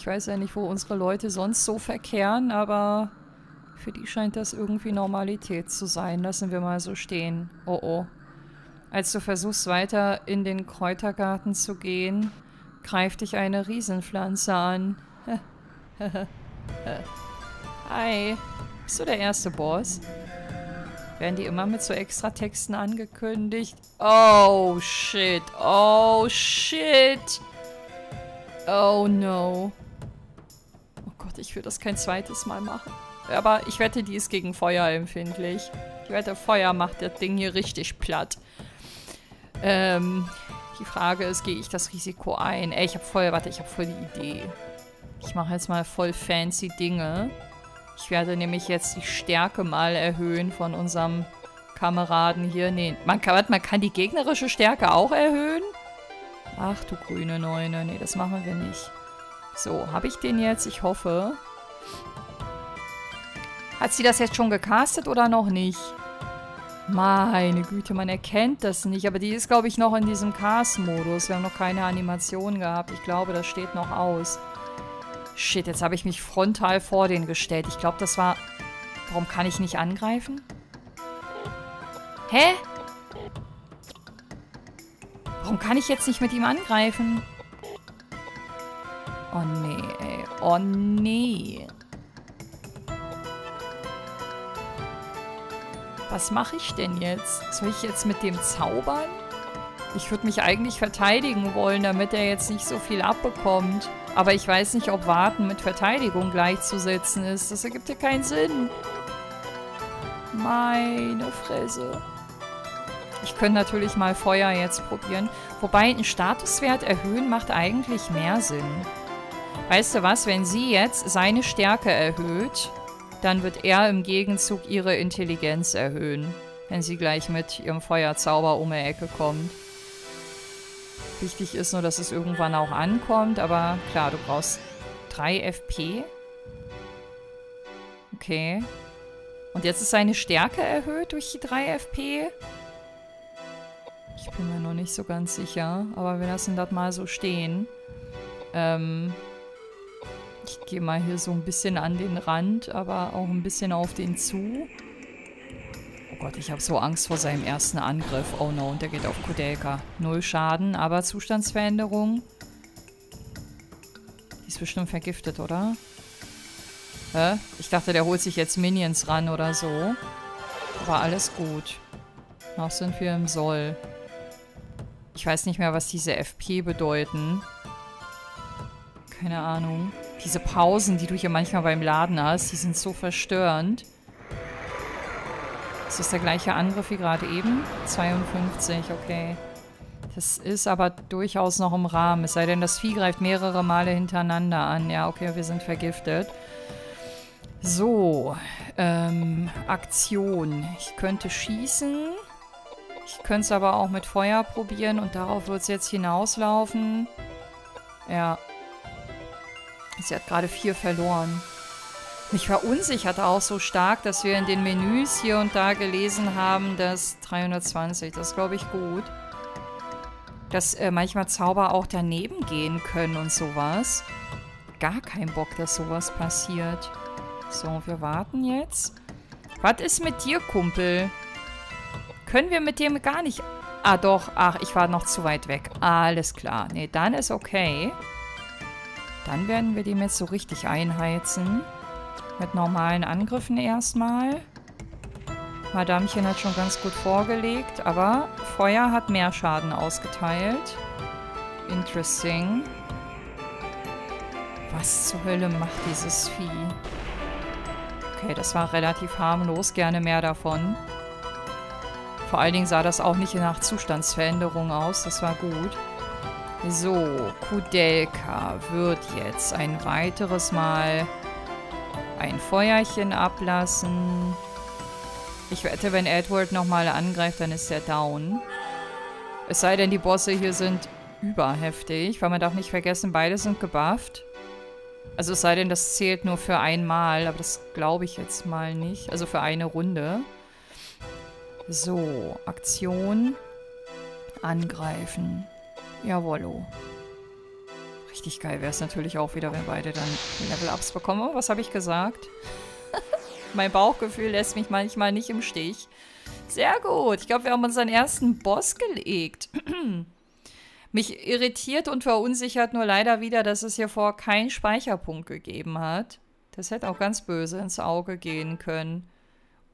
Ich weiß ja nicht, wo unsere Leute sonst so verkehren, aber für die scheint das irgendwie Normalität zu sein. Lassen wir mal so stehen. Oh oh. Als du versuchst weiter in den Kräutergarten zu gehen, greift dich eine Riesenpflanze an. Hi. Bist du der erste Boss? Werden die immer mit so Extratexten angekündigt? Oh, shit. Oh, shit. Oh, no. Ich will das kein zweites Mal machen. Aber ich wette, die ist gegen Feuer empfindlich. Ich wette, Feuer macht das Ding hier richtig platt. Ähm, die Frage ist, gehe ich das Risiko ein? Ey, ich habe voll, warte, ich habe voll die Idee. Ich mache jetzt mal voll fancy Dinge. Ich werde nämlich jetzt die Stärke mal erhöhen von unserem Kameraden hier. Nee, man kann, man kann die gegnerische Stärke auch erhöhen? Ach du grüne Neune. Nee, das machen wir nicht. So, habe ich den jetzt? Ich hoffe. Hat sie das jetzt schon gecastet oder noch nicht? Meine Güte, man erkennt das nicht. Aber die ist, glaube ich, noch in diesem Cast-Modus. Wir haben noch keine Animation gehabt. Ich glaube, das steht noch aus. Shit, jetzt habe ich mich frontal vor den gestellt. Ich glaube, das war... Warum kann ich nicht angreifen? Hä? Warum kann ich jetzt nicht mit ihm angreifen? Oh nee, ey. Oh nee. Was mache ich denn jetzt? Soll ich jetzt mit dem zaubern? Ich würde mich eigentlich verteidigen wollen, damit er jetzt nicht so viel abbekommt. Aber ich weiß nicht, ob Warten mit Verteidigung gleichzusetzen ist. Das ergibt ja keinen Sinn. Meine Fresse. Ich könnte natürlich mal Feuer jetzt probieren. Wobei, einen Statuswert erhöhen macht eigentlich mehr Sinn. Weißt du was, wenn sie jetzt seine Stärke erhöht, dann wird er im Gegenzug ihre Intelligenz erhöhen, wenn sie gleich mit ihrem Feuerzauber um die Ecke kommt. Wichtig ist nur, dass es irgendwann auch ankommt. Aber klar, du brauchst 3 FP. Okay. Und jetzt ist seine Stärke erhöht durch die 3 FP. Ich bin mir noch nicht so ganz sicher. Aber wir lassen das mal so stehen. Ähm... Ich gehe mal hier so ein bisschen an den Rand, aber auch ein bisschen auf den zu. Oh Gott, ich habe so Angst vor seinem ersten Angriff. Oh no, und der geht auf Kudelka. Null Schaden, aber Zustandsveränderung. Die ist bestimmt vergiftet, oder? Hä? Ich dachte, der holt sich jetzt Minions ran oder so. Aber alles gut. Noch sind wir im Soll. Ich weiß nicht mehr, was diese FP bedeuten. Keine Ahnung. Diese Pausen, die du hier manchmal beim Laden hast, die sind so verstörend. Ist das der gleiche Angriff wie gerade eben? 52, okay. Das ist aber durchaus noch im Rahmen. Es sei denn, das Vieh greift mehrere Male hintereinander an. Ja, okay, wir sind vergiftet. So, ähm, Aktion. Ich könnte schießen. Ich könnte es aber auch mit Feuer probieren und darauf wird es jetzt hinauslaufen. Ja, Sie hat gerade vier verloren. Mich verunsichert auch so stark, dass wir in den Menüs hier und da gelesen haben, dass 320, das glaube ich gut. Dass äh, manchmal Zauber auch daneben gehen können und sowas. Gar kein Bock, dass sowas passiert. So, wir warten jetzt. Was ist mit dir, Kumpel? Können wir mit dem gar nicht... Ah, doch. Ach, ich war noch zu weit weg. Alles klar. Nee, dann ist okay. Dann werden wir dem jetzt so richtig einheizen. Mit normalen Angriffen erstmal. Madamchen hat schon ganz gut vorgelegt, aber Feuer hat mehr Schaden ausgeteilt. Interesting. Was zur Hölle macht dieses Vieh? Okay, das war relativ harmlos. Gerne mehr davon. Vor allen Dingen sah das auch nicht nach Zustandsveränderung aus. Das war gut. So, Kudelka wird jetzt ein weiteres Mal ein Feuerchen ablassen. Ich wette, wenn Edward nochmal angreift, dann ist er down. Es sei denn, die Bosse hier sind überheftig, weil man darf nicht vergessen, beide sind gebufft. Also es sei denn, das zählt nur für einmal, aber das glaube ich jetzt mal nicht. Also für eine Runde. So, Aktion. Angreifen. Jawollo. Richtig geil wäre es natürlich auch wieder, wenn beide dann Level-Ups bekommen. Oh, was habe ich gesagt? mein Bauchgefühl lässt mich manchmal nicht im Stich. Sehr gut. Ich glaube, wir haben unseren ersten Boss gelegt. mich irritiert und verunsichert nur leider wieder, dass es hier vor keinen Speicherpunkt gegeben hat. Das hätte auch ganz böse ins Auge gehen können.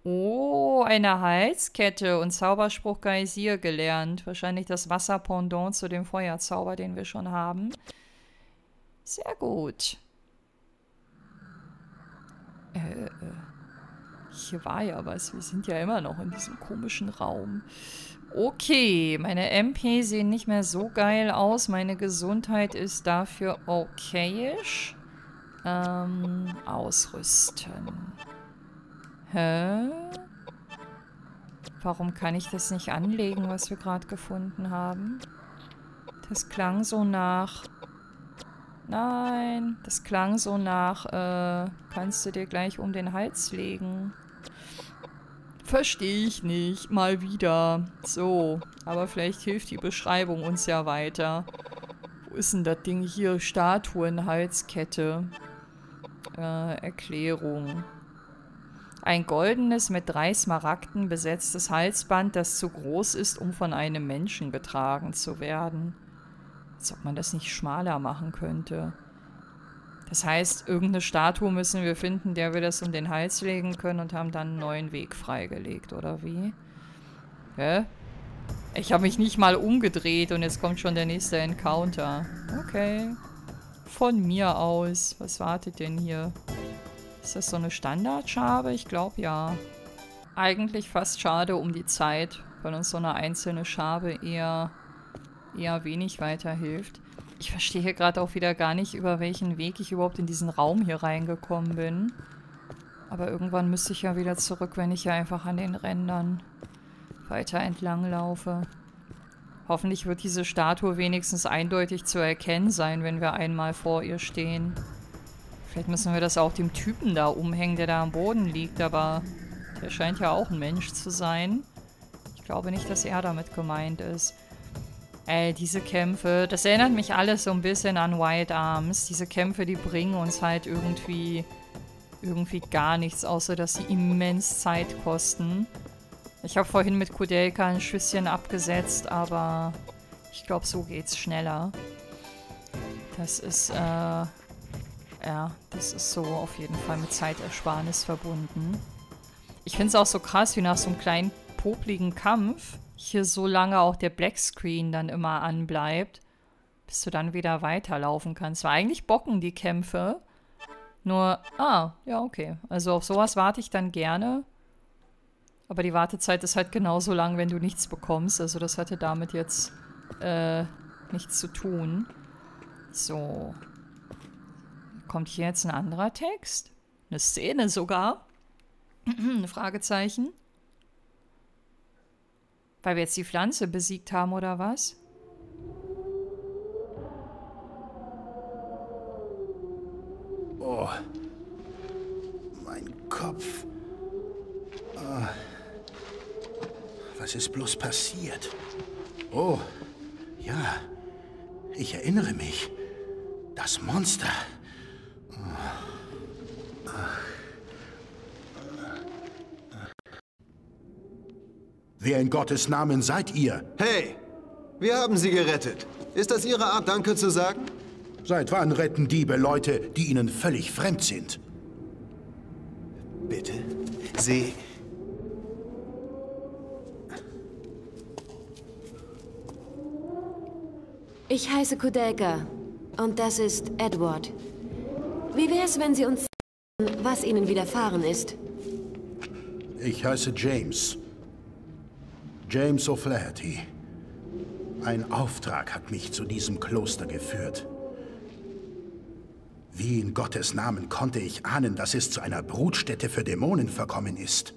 Oh, eine Halskette und Zauberspruch Geysir gelernt. Wahrscheinlich das Wasserpendant zu dem Feuerzauber, den wir schon haben. Sehr gut. Äh, äh, hier war ja was. Wir sind ja immer noch in diesem komischen Raum. Okay, meine MP sehen nicht mehr so geil aus. Meine Gesundheit ist dafür okayisch. Ähm, ausrüsten. Hä? Warum kann ich das nicht anlegen, was wir gerade gefunden haben? Das klang so nach... Nein, das klang so nach, äh, kannst du dir gleich um den Hals legen. Verstehe ich nicht. Mal wieder. So, aber vielleicht hilft die Beschreibung uns ja weiter. Wo ist denn das Ding hier? Statuen, Halskette. Äh, Erklärung. Ein goldenes, mit drei Smaragden besetztes Halsband, das zu groß ist, um von einem Menschen getragen zu werden. Als ob man das nicht schmaler machen könnte. Das heißt, irgendeine Statue müssen wir finden, der wir das um den Hals legen können und haben dann einen neuen Weg freigelegt, oder wie? Hä? Ich habe mich nicht mal umgedreht und jetzt kommt schon der nächste Encounter. Okay. Von mir aus. Was wartet denn hier? Ist das so eine Standardschabe? Ich glaube ja. Eigentlich fast schade um die Zeit, weil uns so eine einzelne Schabe eher, eher wenig weiterhilft. Ich verstehe gerade auch wieder gar nicht, über welchen Weg ich überhaupt in diesen Raum hier reingekommen bin. Aber irgendwann müsste ich ja wieder zurück, wenn ich hier einfach an den Rändern weiter entlang laufe. Hoffentlich wird diese Statue wenigstens eindeutig zu erkennen sein, wenn wir einmal vor ihr stehen. Vielleicht müssen wir das auch dem Typen da umhängen, der da am Boden liegt, aber der scheint ja auch ein Mensch zu sein. Ich glaube nicht, dass er damit gemeint ist. Ey, diese Kämpfe, das erinnert mich alles so ein bisschen an Wild Arms. Diese Kämpfe, die bringen uns halt irgendwie, irgendwie gar nichts, außer dass sie immens Zeit kosten. Ich habe vorhin mit Kudelka ein Schüsschen abgesetzt, aber ich glaube, so geht's schneller. Das ist, äh, ja, das ist so auf jeden Fall mit Zeitersparnis verbunden. Ich finde es auch so krass, wie nach so einem kleinen popligen Kampf hier so lange auch der Blackscreen dann immer anbleibt, bis du dann wieder weiterlaufen kannst. War eigentlich bocken die Kämpfe. Nur, ah, ja, okay. Also auf sowas warte ich dann gerne. Aber die Wartezeit ist halt genauso lang, wenn du nichts bekommst. Also das hatte damit jetzt äh, nichts zu tun. So. Kommt hier jetzt ein anderer Text? Eine Szene sogar? Ein Fragezeichen. Weil wir jetzt die Pflanze besiegt haben, oder was? Oh. Mein Kopf. Oh. Was ist bloß passiert? Oh, ja. Ich erinnere mich. Das Monster. Wer in Gottes Namen seid ihr? Hey, wir haben Sie gerettet. Ist das Ihre Art, Danke zu sagen? Seit wann retten Diebe Leute, die ihnen völlig fremd sind? Bitte? Sie... Ich heiße Kudelka und das ist Edward. Wie wär's, wenn Sie uns sagen, was Ihnen widerfahren ist? Ich heiße James. James O'Flaherty. Ein Auftrag hat mich zu diesem Kloster geführt. Wie in Gottes Namen konnte ich ahnen, dass es zu einer Brutstätte für Dämonen verkommen ist?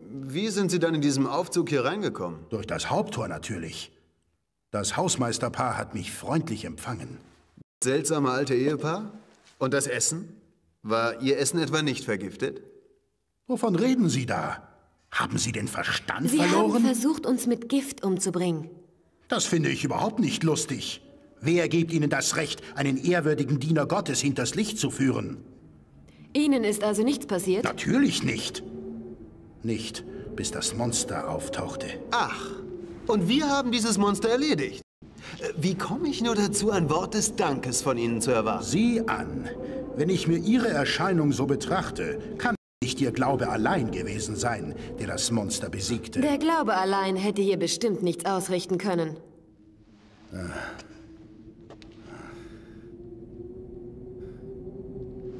Wie sind Sie dann in diesem Aufzug hier reingekommen? Durch das Haupttor natürlich. Das Hausmeisterpaar hat mich freundlich empfangen. Seltsame alte Ehepaar? Und das Essen? War Ihr Essen etwa nicht vergiftet? Wovon reden Sie da? Haben Sie den Verstand Sie verloren? haben versucht, uns mit Gift umzubringen. das finde ich überhaupt nicht lustig. Wer gibt Ihnen das Recht, einen ehrwürdigen Diener Gottes hinters Licht zu führen? Ihnen ist also nichts passiert? Natürlich nicht. Nicht, bis das Monster auftauchte. Ach, und wir haben dieses Monster erledigt. Wie komme ich nur dazu, ein Wort des Dankes von Ihnen zu erwarten? Sieh an, wenn ich mir Ihre Erscheinung so betrachte, kann nicht Ihr Glaube allein gewesen sein, der das Monster besiegte. Der Glaube allein hätte hier bestimmt nichts ausrichten können.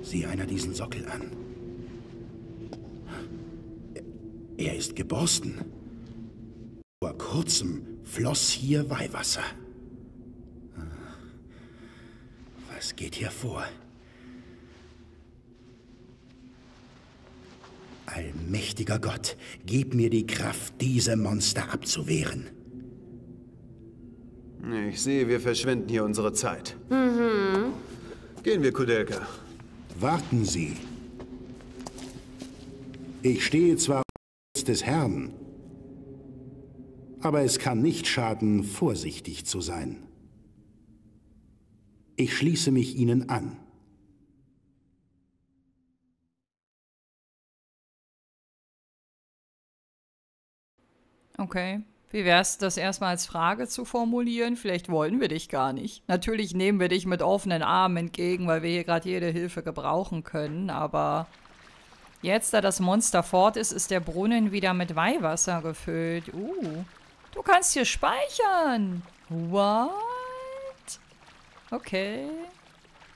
Sieh einer diesen Sockel an. Er ist geborsten. Vor kurzem floss hier Weihwasser. Was geht hier vor? Allmächtiger Gott, gib mir die Kraft, diese Monster abzuwehren. Ich sehe, wir verschwenden hier unsere Zeit. Mhm. Gehen wir, Kudelka. Warten Sie. Ich stehe zwar des Herrn, aber es kann nicht schaden, vorsichtig zu sein. Ich schließe mich Ihnen an. Okay. Wie wär's, das erstmal als Frage zu formulieren? Vielleicht wollen wir dich gar nicht. Natürlich nehmen wir dich mit offenen Armen entgegen, weil wir hier gerade jede Hilfe gebrauchen können, aber jetzt, da das Monster fort ist, ist der Brunnen wieder mit Weihwasser gefüllt. Uh, du kannst hier speichern. What? Okay.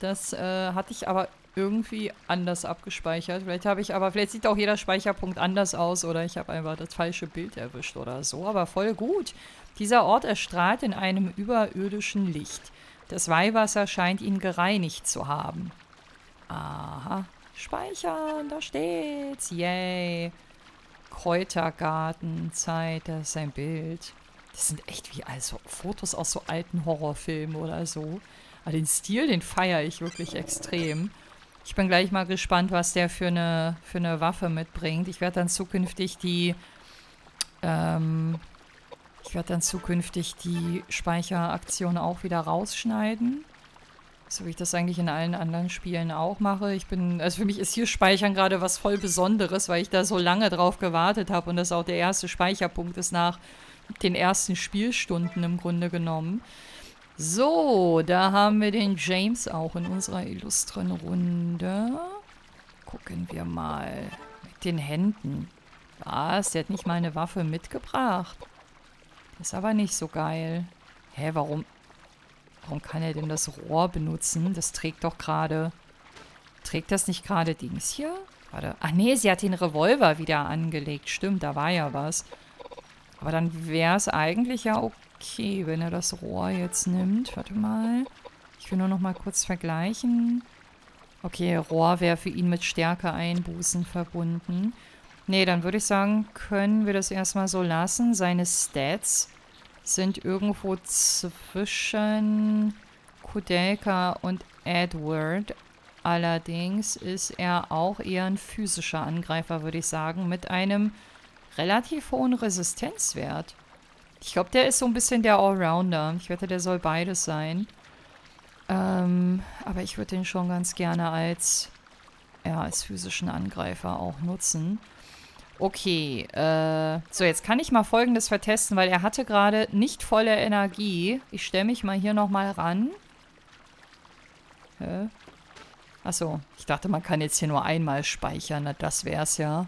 Das äh, hatte ich aber irgendwie anders abgespeichert. Vielleicht habe ich aber, vielleicht sieht auch jeder Speicherpunkt anders aus oder ich habe einfach das falsche Bild erwischt oder so. Aber voll gut. Dieser Ort erstrahlt in einem überirdischen Licht. Das Weihwasser scheint ihn gereinigt zu haben. Aha. Speichern, da steht's. Yay. Kräutergartenzeit, das ist ein Bild. Das sind echt wie also Fotos aus so alten Horrorfilmen oder so. Aber den Stil, den feiere ich wirklich extrem. Ich bin gleich mal gespannt, was der für eine, für eine Waffe mitbringt. Ich werde dann zukünftig die, ähm, ich werde dann zukünftig die Speicheraktion auch wieder rausschneiden. So wie ich das eigentlich in allen anderen Spielen auch mache. Ich bin, also für mich ist hier Speichern gerade was voll Besonderes, weil ich da so lange drauf gewartet habe und das auch der erste Speicherpunkt ist nach den ersten Spielstunden im Grunde genommen. So, da haben wir den James auch in unserer illustren Runde. Gucken wir mal. Mit den Händen. Was? Der hat nicht mal eine Waffe mitgebracht. Ist aber nicht so geil. Hä, warum? Warum kann er denn das Rohr benutzen? Das trägt doch gerade... Trägt das nicht gerade Dings hier? Warte. Ach nee, sie hat den Revolver wieder angelegt. Stimmt, da war ja was. Aber dann wäre es eigentlich ja okay Okay, wenn er das Rohr jetzt nimmt. Warte mal. Ich will nur noch mal kurz vergleichen. Okay, Rohr wäre für ihn mit Stärke-Einbußen verbunden. Nee, dann würde ich sagen, können wir das erstmal so lassen. Seine Stats sind irgendwo zwischen Kudelka und Edward. Allerdings ist er auch eher ein physischer Angreifer, würde ich sagen, mit einem relativ hohen Resistenzwert. Ich glaube, der ist so ein bisschen der Allrounder. Ich wette, der soll beides sein. Ähm, aber ich würde den schon ganz gerne als, ja, als physischen Angreifer auch nutzen. Okay, äh, so jetzt kann ich mal folgendes vertesten, weil er hatte gerade nicht volle Energie. Ich stelle mich mal hier nochmal ran. Hä? Achso, ich dachte, man kann jetzt hier nur einmal speichern. Na, das wär's ja.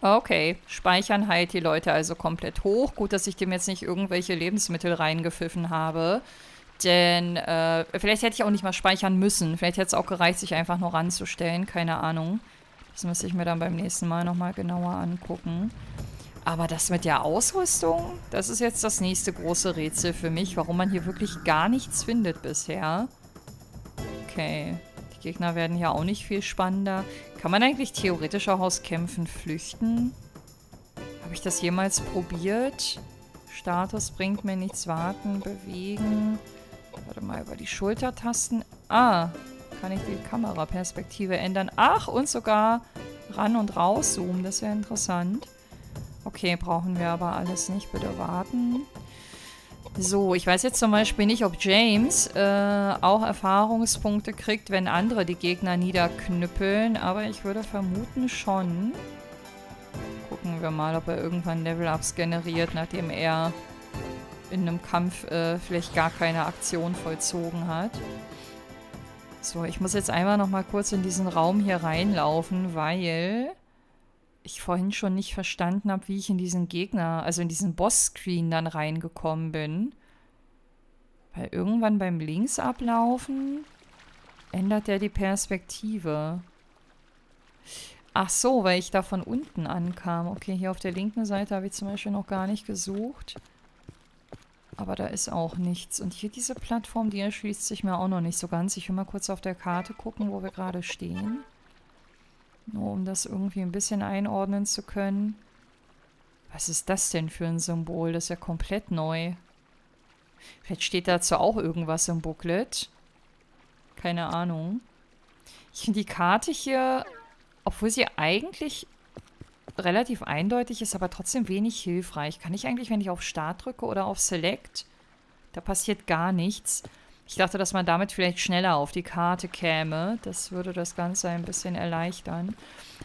Okay, speichern heilt die Leute also komplett hoch. Gut, dass ich dem jetzt nicht irgendwelche Lebensmittel reingepfiffen habe. Denn äh, vielleicht hätte ich auch nicht mal speichern müssen. Vielleicht hätte es auch gereicht, sich einfach nur ranzustellen. Keine Ahnung. Das müsste ich mir dann beim nächsten Mal nochmal genauer angucken. Aber das mit der Ausrüstung, das ist jetzt das nächste große Rätsel für mich, warum man hier wirklich gar nichts findet bisher. Okay. Gegner werden hier auch nicht viel spannender. Kann man eigentlich theoretisch auch aus Kämpfen flüchten? Habe ich das jemals probiert? Status bringt mir nichts. Warten, bewegen. Warte mal, über die Schultertasten. Ah, kann ich die Kameraperspektive ändern. Ach, und sogar ran und raus zoomen. Das ja interessant. Okay, brauchen wir aber alles nicht. Bitte warten. So, ich weiß jetzt zum Beispiel nicht, ob James äh, auch Erfahrungspunkte kriegt, wenn andere die Gegner niederknüppeln, aber ich würde vermuten schon. Gucken wir mal, ob er irgendwann Level-Ups generiert, nachdem er in einem Kampf äh, vielleicht gar keine Aktion vollzogen hat. So, ich muss jetzt einmal noch mal kurz in diesen Raum hier reinlaufen, weil ich vorhin schon nicht verstanden habe, wie ich in diesen Gegner, also in diesen Boss-Screen dann reingekommen bin. Weil irgendwann beim Linksablaufen ändert er die Perspektive. Ach so, weil ich da von unten ankam. Okay, hier auf der linken Seite habe ich zum Beispiel noch gar nicht gesucht. Aber da ist auch nichts. Und hier diese Plattform, die erschließt sich mir auch noch nicht so ganz. Ich will mal kurz auf der Karte gucken, wo wir gerade stehen. Nur um das irgendwie ein bisschen einordnen zu können. Was ist das denn für ein Symbol? Das ist ja komplett neu. Vielleicht steht dazu auch irgendwas im Booklet. Keine Ahnung. Ich finde die Karte hier, obwohl sie eigentlich relativ eindeutig ist, aber trotzdem wenig hilfreich. Kann ich eigentlich, wenn ich auf Start drücke oder auf Select, da passiert gar nichts. Ich dachte, dass man damit vielleicht schneller auf die Karte käme. Das würde das Ganze ein bisschen erleichtern.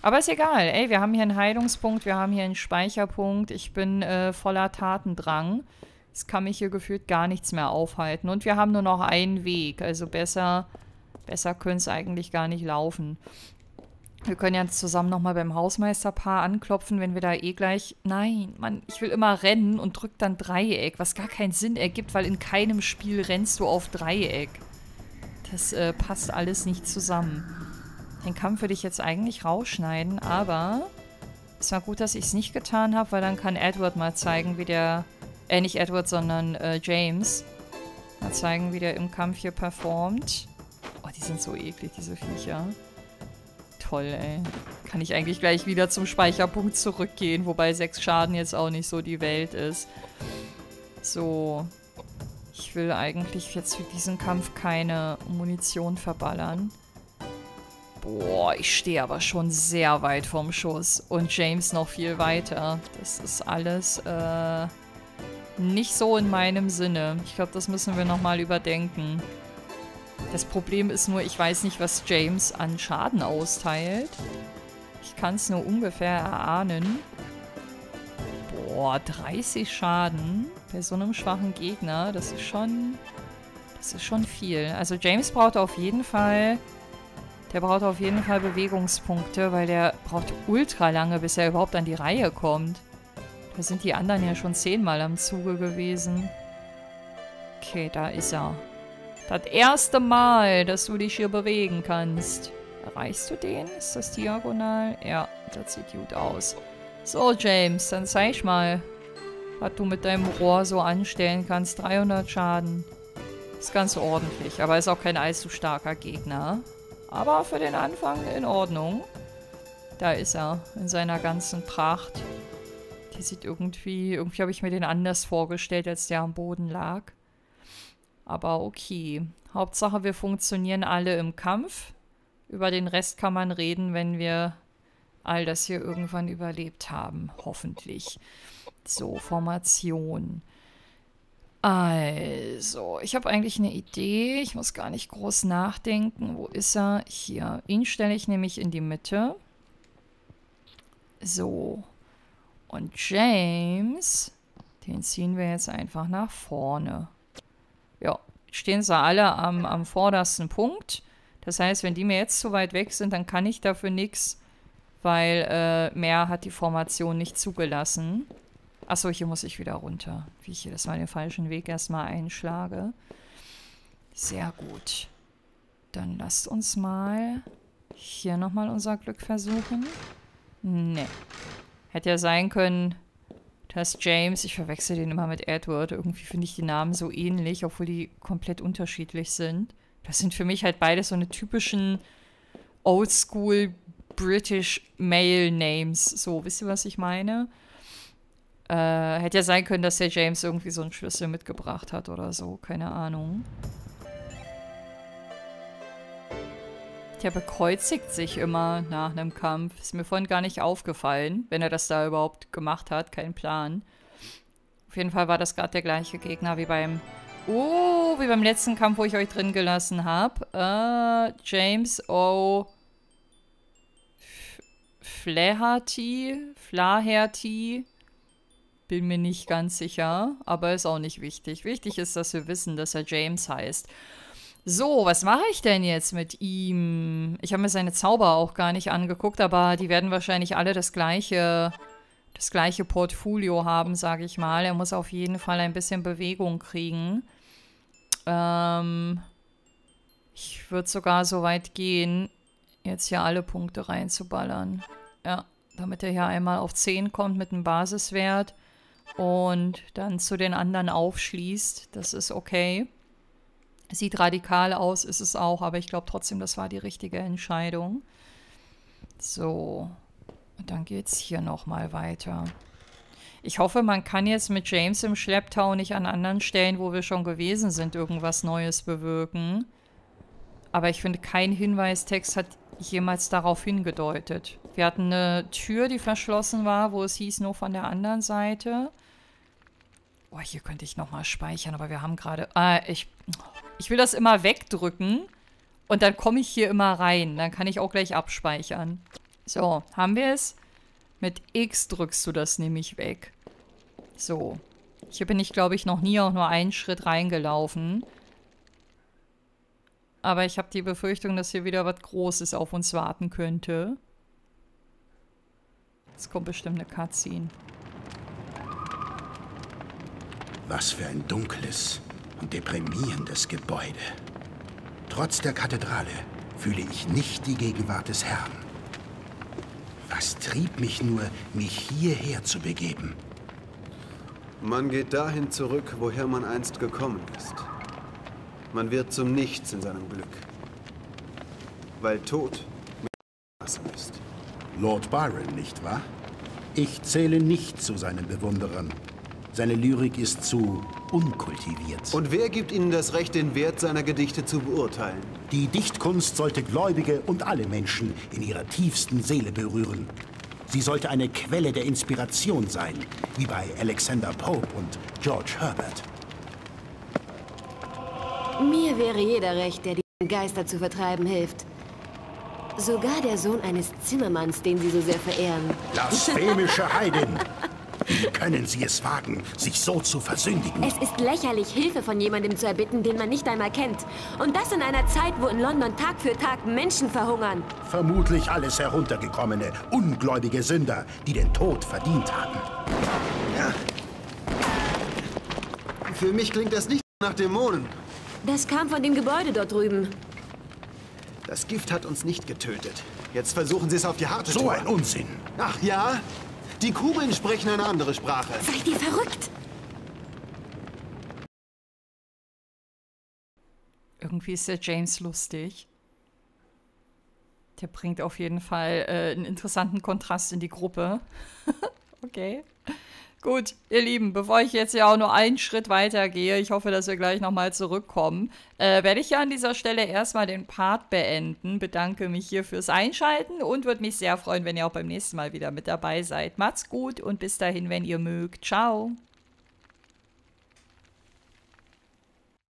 Aber ist egal. Ey, wir haben hier einen Heilungspunkt, wir haben hier einen Speicherpunkt. Ich bin äh, voller Tatendrang. Es kann mich hier gefühlt gar nichts mehr aufhalten. Und wir haben nur noch einen Weg. Also besser, besser könnte es eigentlich gar nicht laufen. Wir können ja zusammen nochmal beim Hausmeisterpaar anklopfen, wenn wir da eh gleich... Nein, Mann, ich will immer rennen und drück dann Dreieck, was gar keinen Sinn ergibt, weil in keinem Spiel rennst du auf Dreieck. Das äh, passt alles nicht zusammen. Den Kampf würde ich jetzt eigentlich rausschneiden, aber... Es war gut, dass ich es nicht getan habe, weil dann kann Edward mal zeigen, wie der... Äh, nicht Edward, sondern äh, James. Mal zeigen, wie der im Kampf hier performt. Oh, die sind so eklig, diese Viecher toll, ey. Kann ich eigentlich gleich wieder zum Speicherpunkt zurückgehen, wobei sechs Schaden jetzt auch nicht so die Welt ist. So. Ich will eigentlich jetzt für diesen Kampf keine Munition verballern. Boah, ich stehe aber schon sehr weit vom Schuss. Und James noch viel weiter. Das ist alles äh, nicht so in meinem Sinne. Ich glaube, das müssen wir nochmal überdenken. Das Problem ist nur, ich weiß nicht, was James an Schaden austeilt. Ich kann es nur ungefähr erahnen. Boah, 30 Schaden bei so einem schwachen Gegner. Das ist schon... Das ist schon viel. Also James braucht auf jeden Fall... Der braucht auf jeden Fall Bewegungspunkte, weil der braucht ultra lange, bis er überhaupt an die Reihe kommt. Da sind die anderen ja schon zehnmal am Zuge gewesen. Okay, da ist er. Das erste Mal, dass du dich hier bewegen kannst. Erreichst du den? Ist das diagonal? Ja, das sieht gut aus. So, James, dann zeig mal, was du mit deinem Rohr so anstellen kannst. 300 Schaden. Ist ganz ordentlich, aber ist auch kein allzu starker Gegner. Aber für den Anfang in Ordnung. Da ist er, in seiner ganzen Pracht. Die sieht irgendwie... Irgendwie habe ich mir den anders vorgestellt, als der am Boden lag. Aber okay. Hauptsache, wir funktionieren alle im Kampf. Über den Rest kann man reden, wenn wir all das hier irgendwann überlebt haben. Hoffentlich. So, Formation. Also, ich habe eigentlich eine Idee. Ich muss gar nicht groß nachdenken. Wo ist er? Hier. Ihn stelle ich nämlich in die Mitte. So. Und James, den ziehen wir jetzt einfach nach vorne. Ja, stehen sie alle am, am vordersten Punkt. Das heißt, wenn die mir jetzt zu weit weg sind, dann kann ich dafür nichts, weil äh, mehr hat die Formation nicht zugelassen. Achso, hier muss ich wieder runter. Wie ich hier das mal den falschen Weg erstmal einschlage. Sehr gut. Dann lasst uns mal hier nochmal unser Glück versuchen. Nee. Hätte ja sein können, dass James, ich verwechsel den immer mit Edward, irgendwie finde ich die Namen so ähnlich, obwohl die komplett unterschiedlich sind. Das sind für mich halt beide so eine typischen Oldschool British Male Names. So, wisst ihr, was ich meine? Äh, hätte ja sein können, dass der James irgendwie so einen Schlüssel mitgebracht hat oder so. Keine Ahnung. Der bekreuzigt sich immer nach einem Kampf. Ist mir vorhin gar nicht aufgefallen, wenn er das da überhaupt gemacht hat. Kein Plan. Auf jeden Fall war das gerade der gleiche Gegner wie beim... Oh, wie beim letzten Kampf, wo ich euch drin gelassen habe. Äh, James O. Flaherty. Flaherty bin mir nicht ganz sicher, aber ist auch nicht wichtig. Wichtig ist, dass wir wissen, dass er James heißt. So, was mache ich denn jetzt mit ihm? Ich habe mir seine Zauber auch gar nicht angeguckt, aber die werden wahrscheinlich alle das gleiche, das gleiche Portfolio haben, sage ich mal. Er muss auf jeden Fall ein bisschen Bewegung kriegen. Ähm, ich würde sogar so weit gehen, jetzt hier alle Punkte reinzuballern. Ja, damit er hier einmal auf 10 kommt mit einem Basiswert und dann zu den anderen aufschließt. Das ist okay. Sieht radikal aus, ist es auch, aber ich glaube trotzdem, das war die richtige Entscheidung. So, und dann geht es hier nochmal weiter. Ich hoffe, man kann jetzt mit James im Schlepptau nicht an anderen Stellen, wo wir schon gewesen sind, irgendwas Neues bewirken. Aber ich finde, kein Hinweistext hat jemals darauf hingedeutet. Wir hatten eine Tür, die verschlossen war, wo es hieß, nur von der anderen Seite. Oh, hier könnte ich nochmal speichern, aber wir haben gerade... Ah, ich, ich will das immer wegdrücken und dann komme ich hier immer rein. Dann kann ich auch gleich abspeichern. So, haben wir es? Mit X drückst du das nämlich weg. So. Hier bin ich, glaube ich, noch nie auch nur einen Schritt reingelaufen. Aber ich habe die Befürchtung, dass hier wieder was Großes auf uns warten könnte. Jetzt kommt bestimmt eine Cutscene. Was für ein dunkles und deprimierendes Gebäude. Trotz der Kathedrale fühle ich nicht die Gegenwart des Herrn. Was trieb mich nur, mich hierher zu begeben? Man geht dahin zurück, woher man einst gekommen ist. Man wird zum Nichts in seinem Glück. Weil Tod mit ist. Lord Byron, nicht wahr? Ich zähle nicht zu seinen Bewunderern. Seine Lyrik ist zu unkultiviert. Und wer gibt Ihnen das Recht, den Wert seiner Gedichte zu beurteilen? Die Dichtkunst sollte Gläubige und alle Menschen in ihrer tiefsten Seele berühren. Sie sollte eine Quelle der Inspiration sein, wie bei Alexander Pope und George Herbert. Mir wäre jeder recht, der die Geister zu vertreiben hilft. Sogar der Sohn eines Zimmermanns, den Sie so sehr verehren. Blasphemische Heidin! Wie können Sie es wagen, sich so zu versündigen? Es ist lächerlich, Hilfe von jemandem zu erbitten, den man nicht einmal kennt. Und das in einer Zeit, wo in London Tag für Tag Menschen verhungern. Vermutlich alles heruntergekommene, ungläubige Sünder, die den Tod verdient haben. Ja. Für mich klingt das nicht nach Dämonen. Das kam von dem Gebäude dort drüben. Das Gift hat uns nicht getötet. Jetzt versuchen Sie es auf die harte So Tour. ein Unsinn. Ach ja? Die Kugeln sprechen eine andere Sprache. Seid ihr verrückt? Irgendwie ist der James lustig. Der bringt auf jeden Fall äh, einen interessanten Kontrast in die Gruppe. okay. Gut, ihr Lieben, bevor ich jetzt ja auch nur einen Schritt weiter gehe, ich hoffe, dass wir gleich nochmal zurückkommen, äh, werde ich ja an dieser Stelle erstmal den Part beenden. Bedanke mich hier fürs Einschalten und würde mich sehr freuen, wenn ihr auch beim nächsten Mal wieder mit dabei seid. Macht's gut und bis dahin, wenn ihr mögt. Ciao.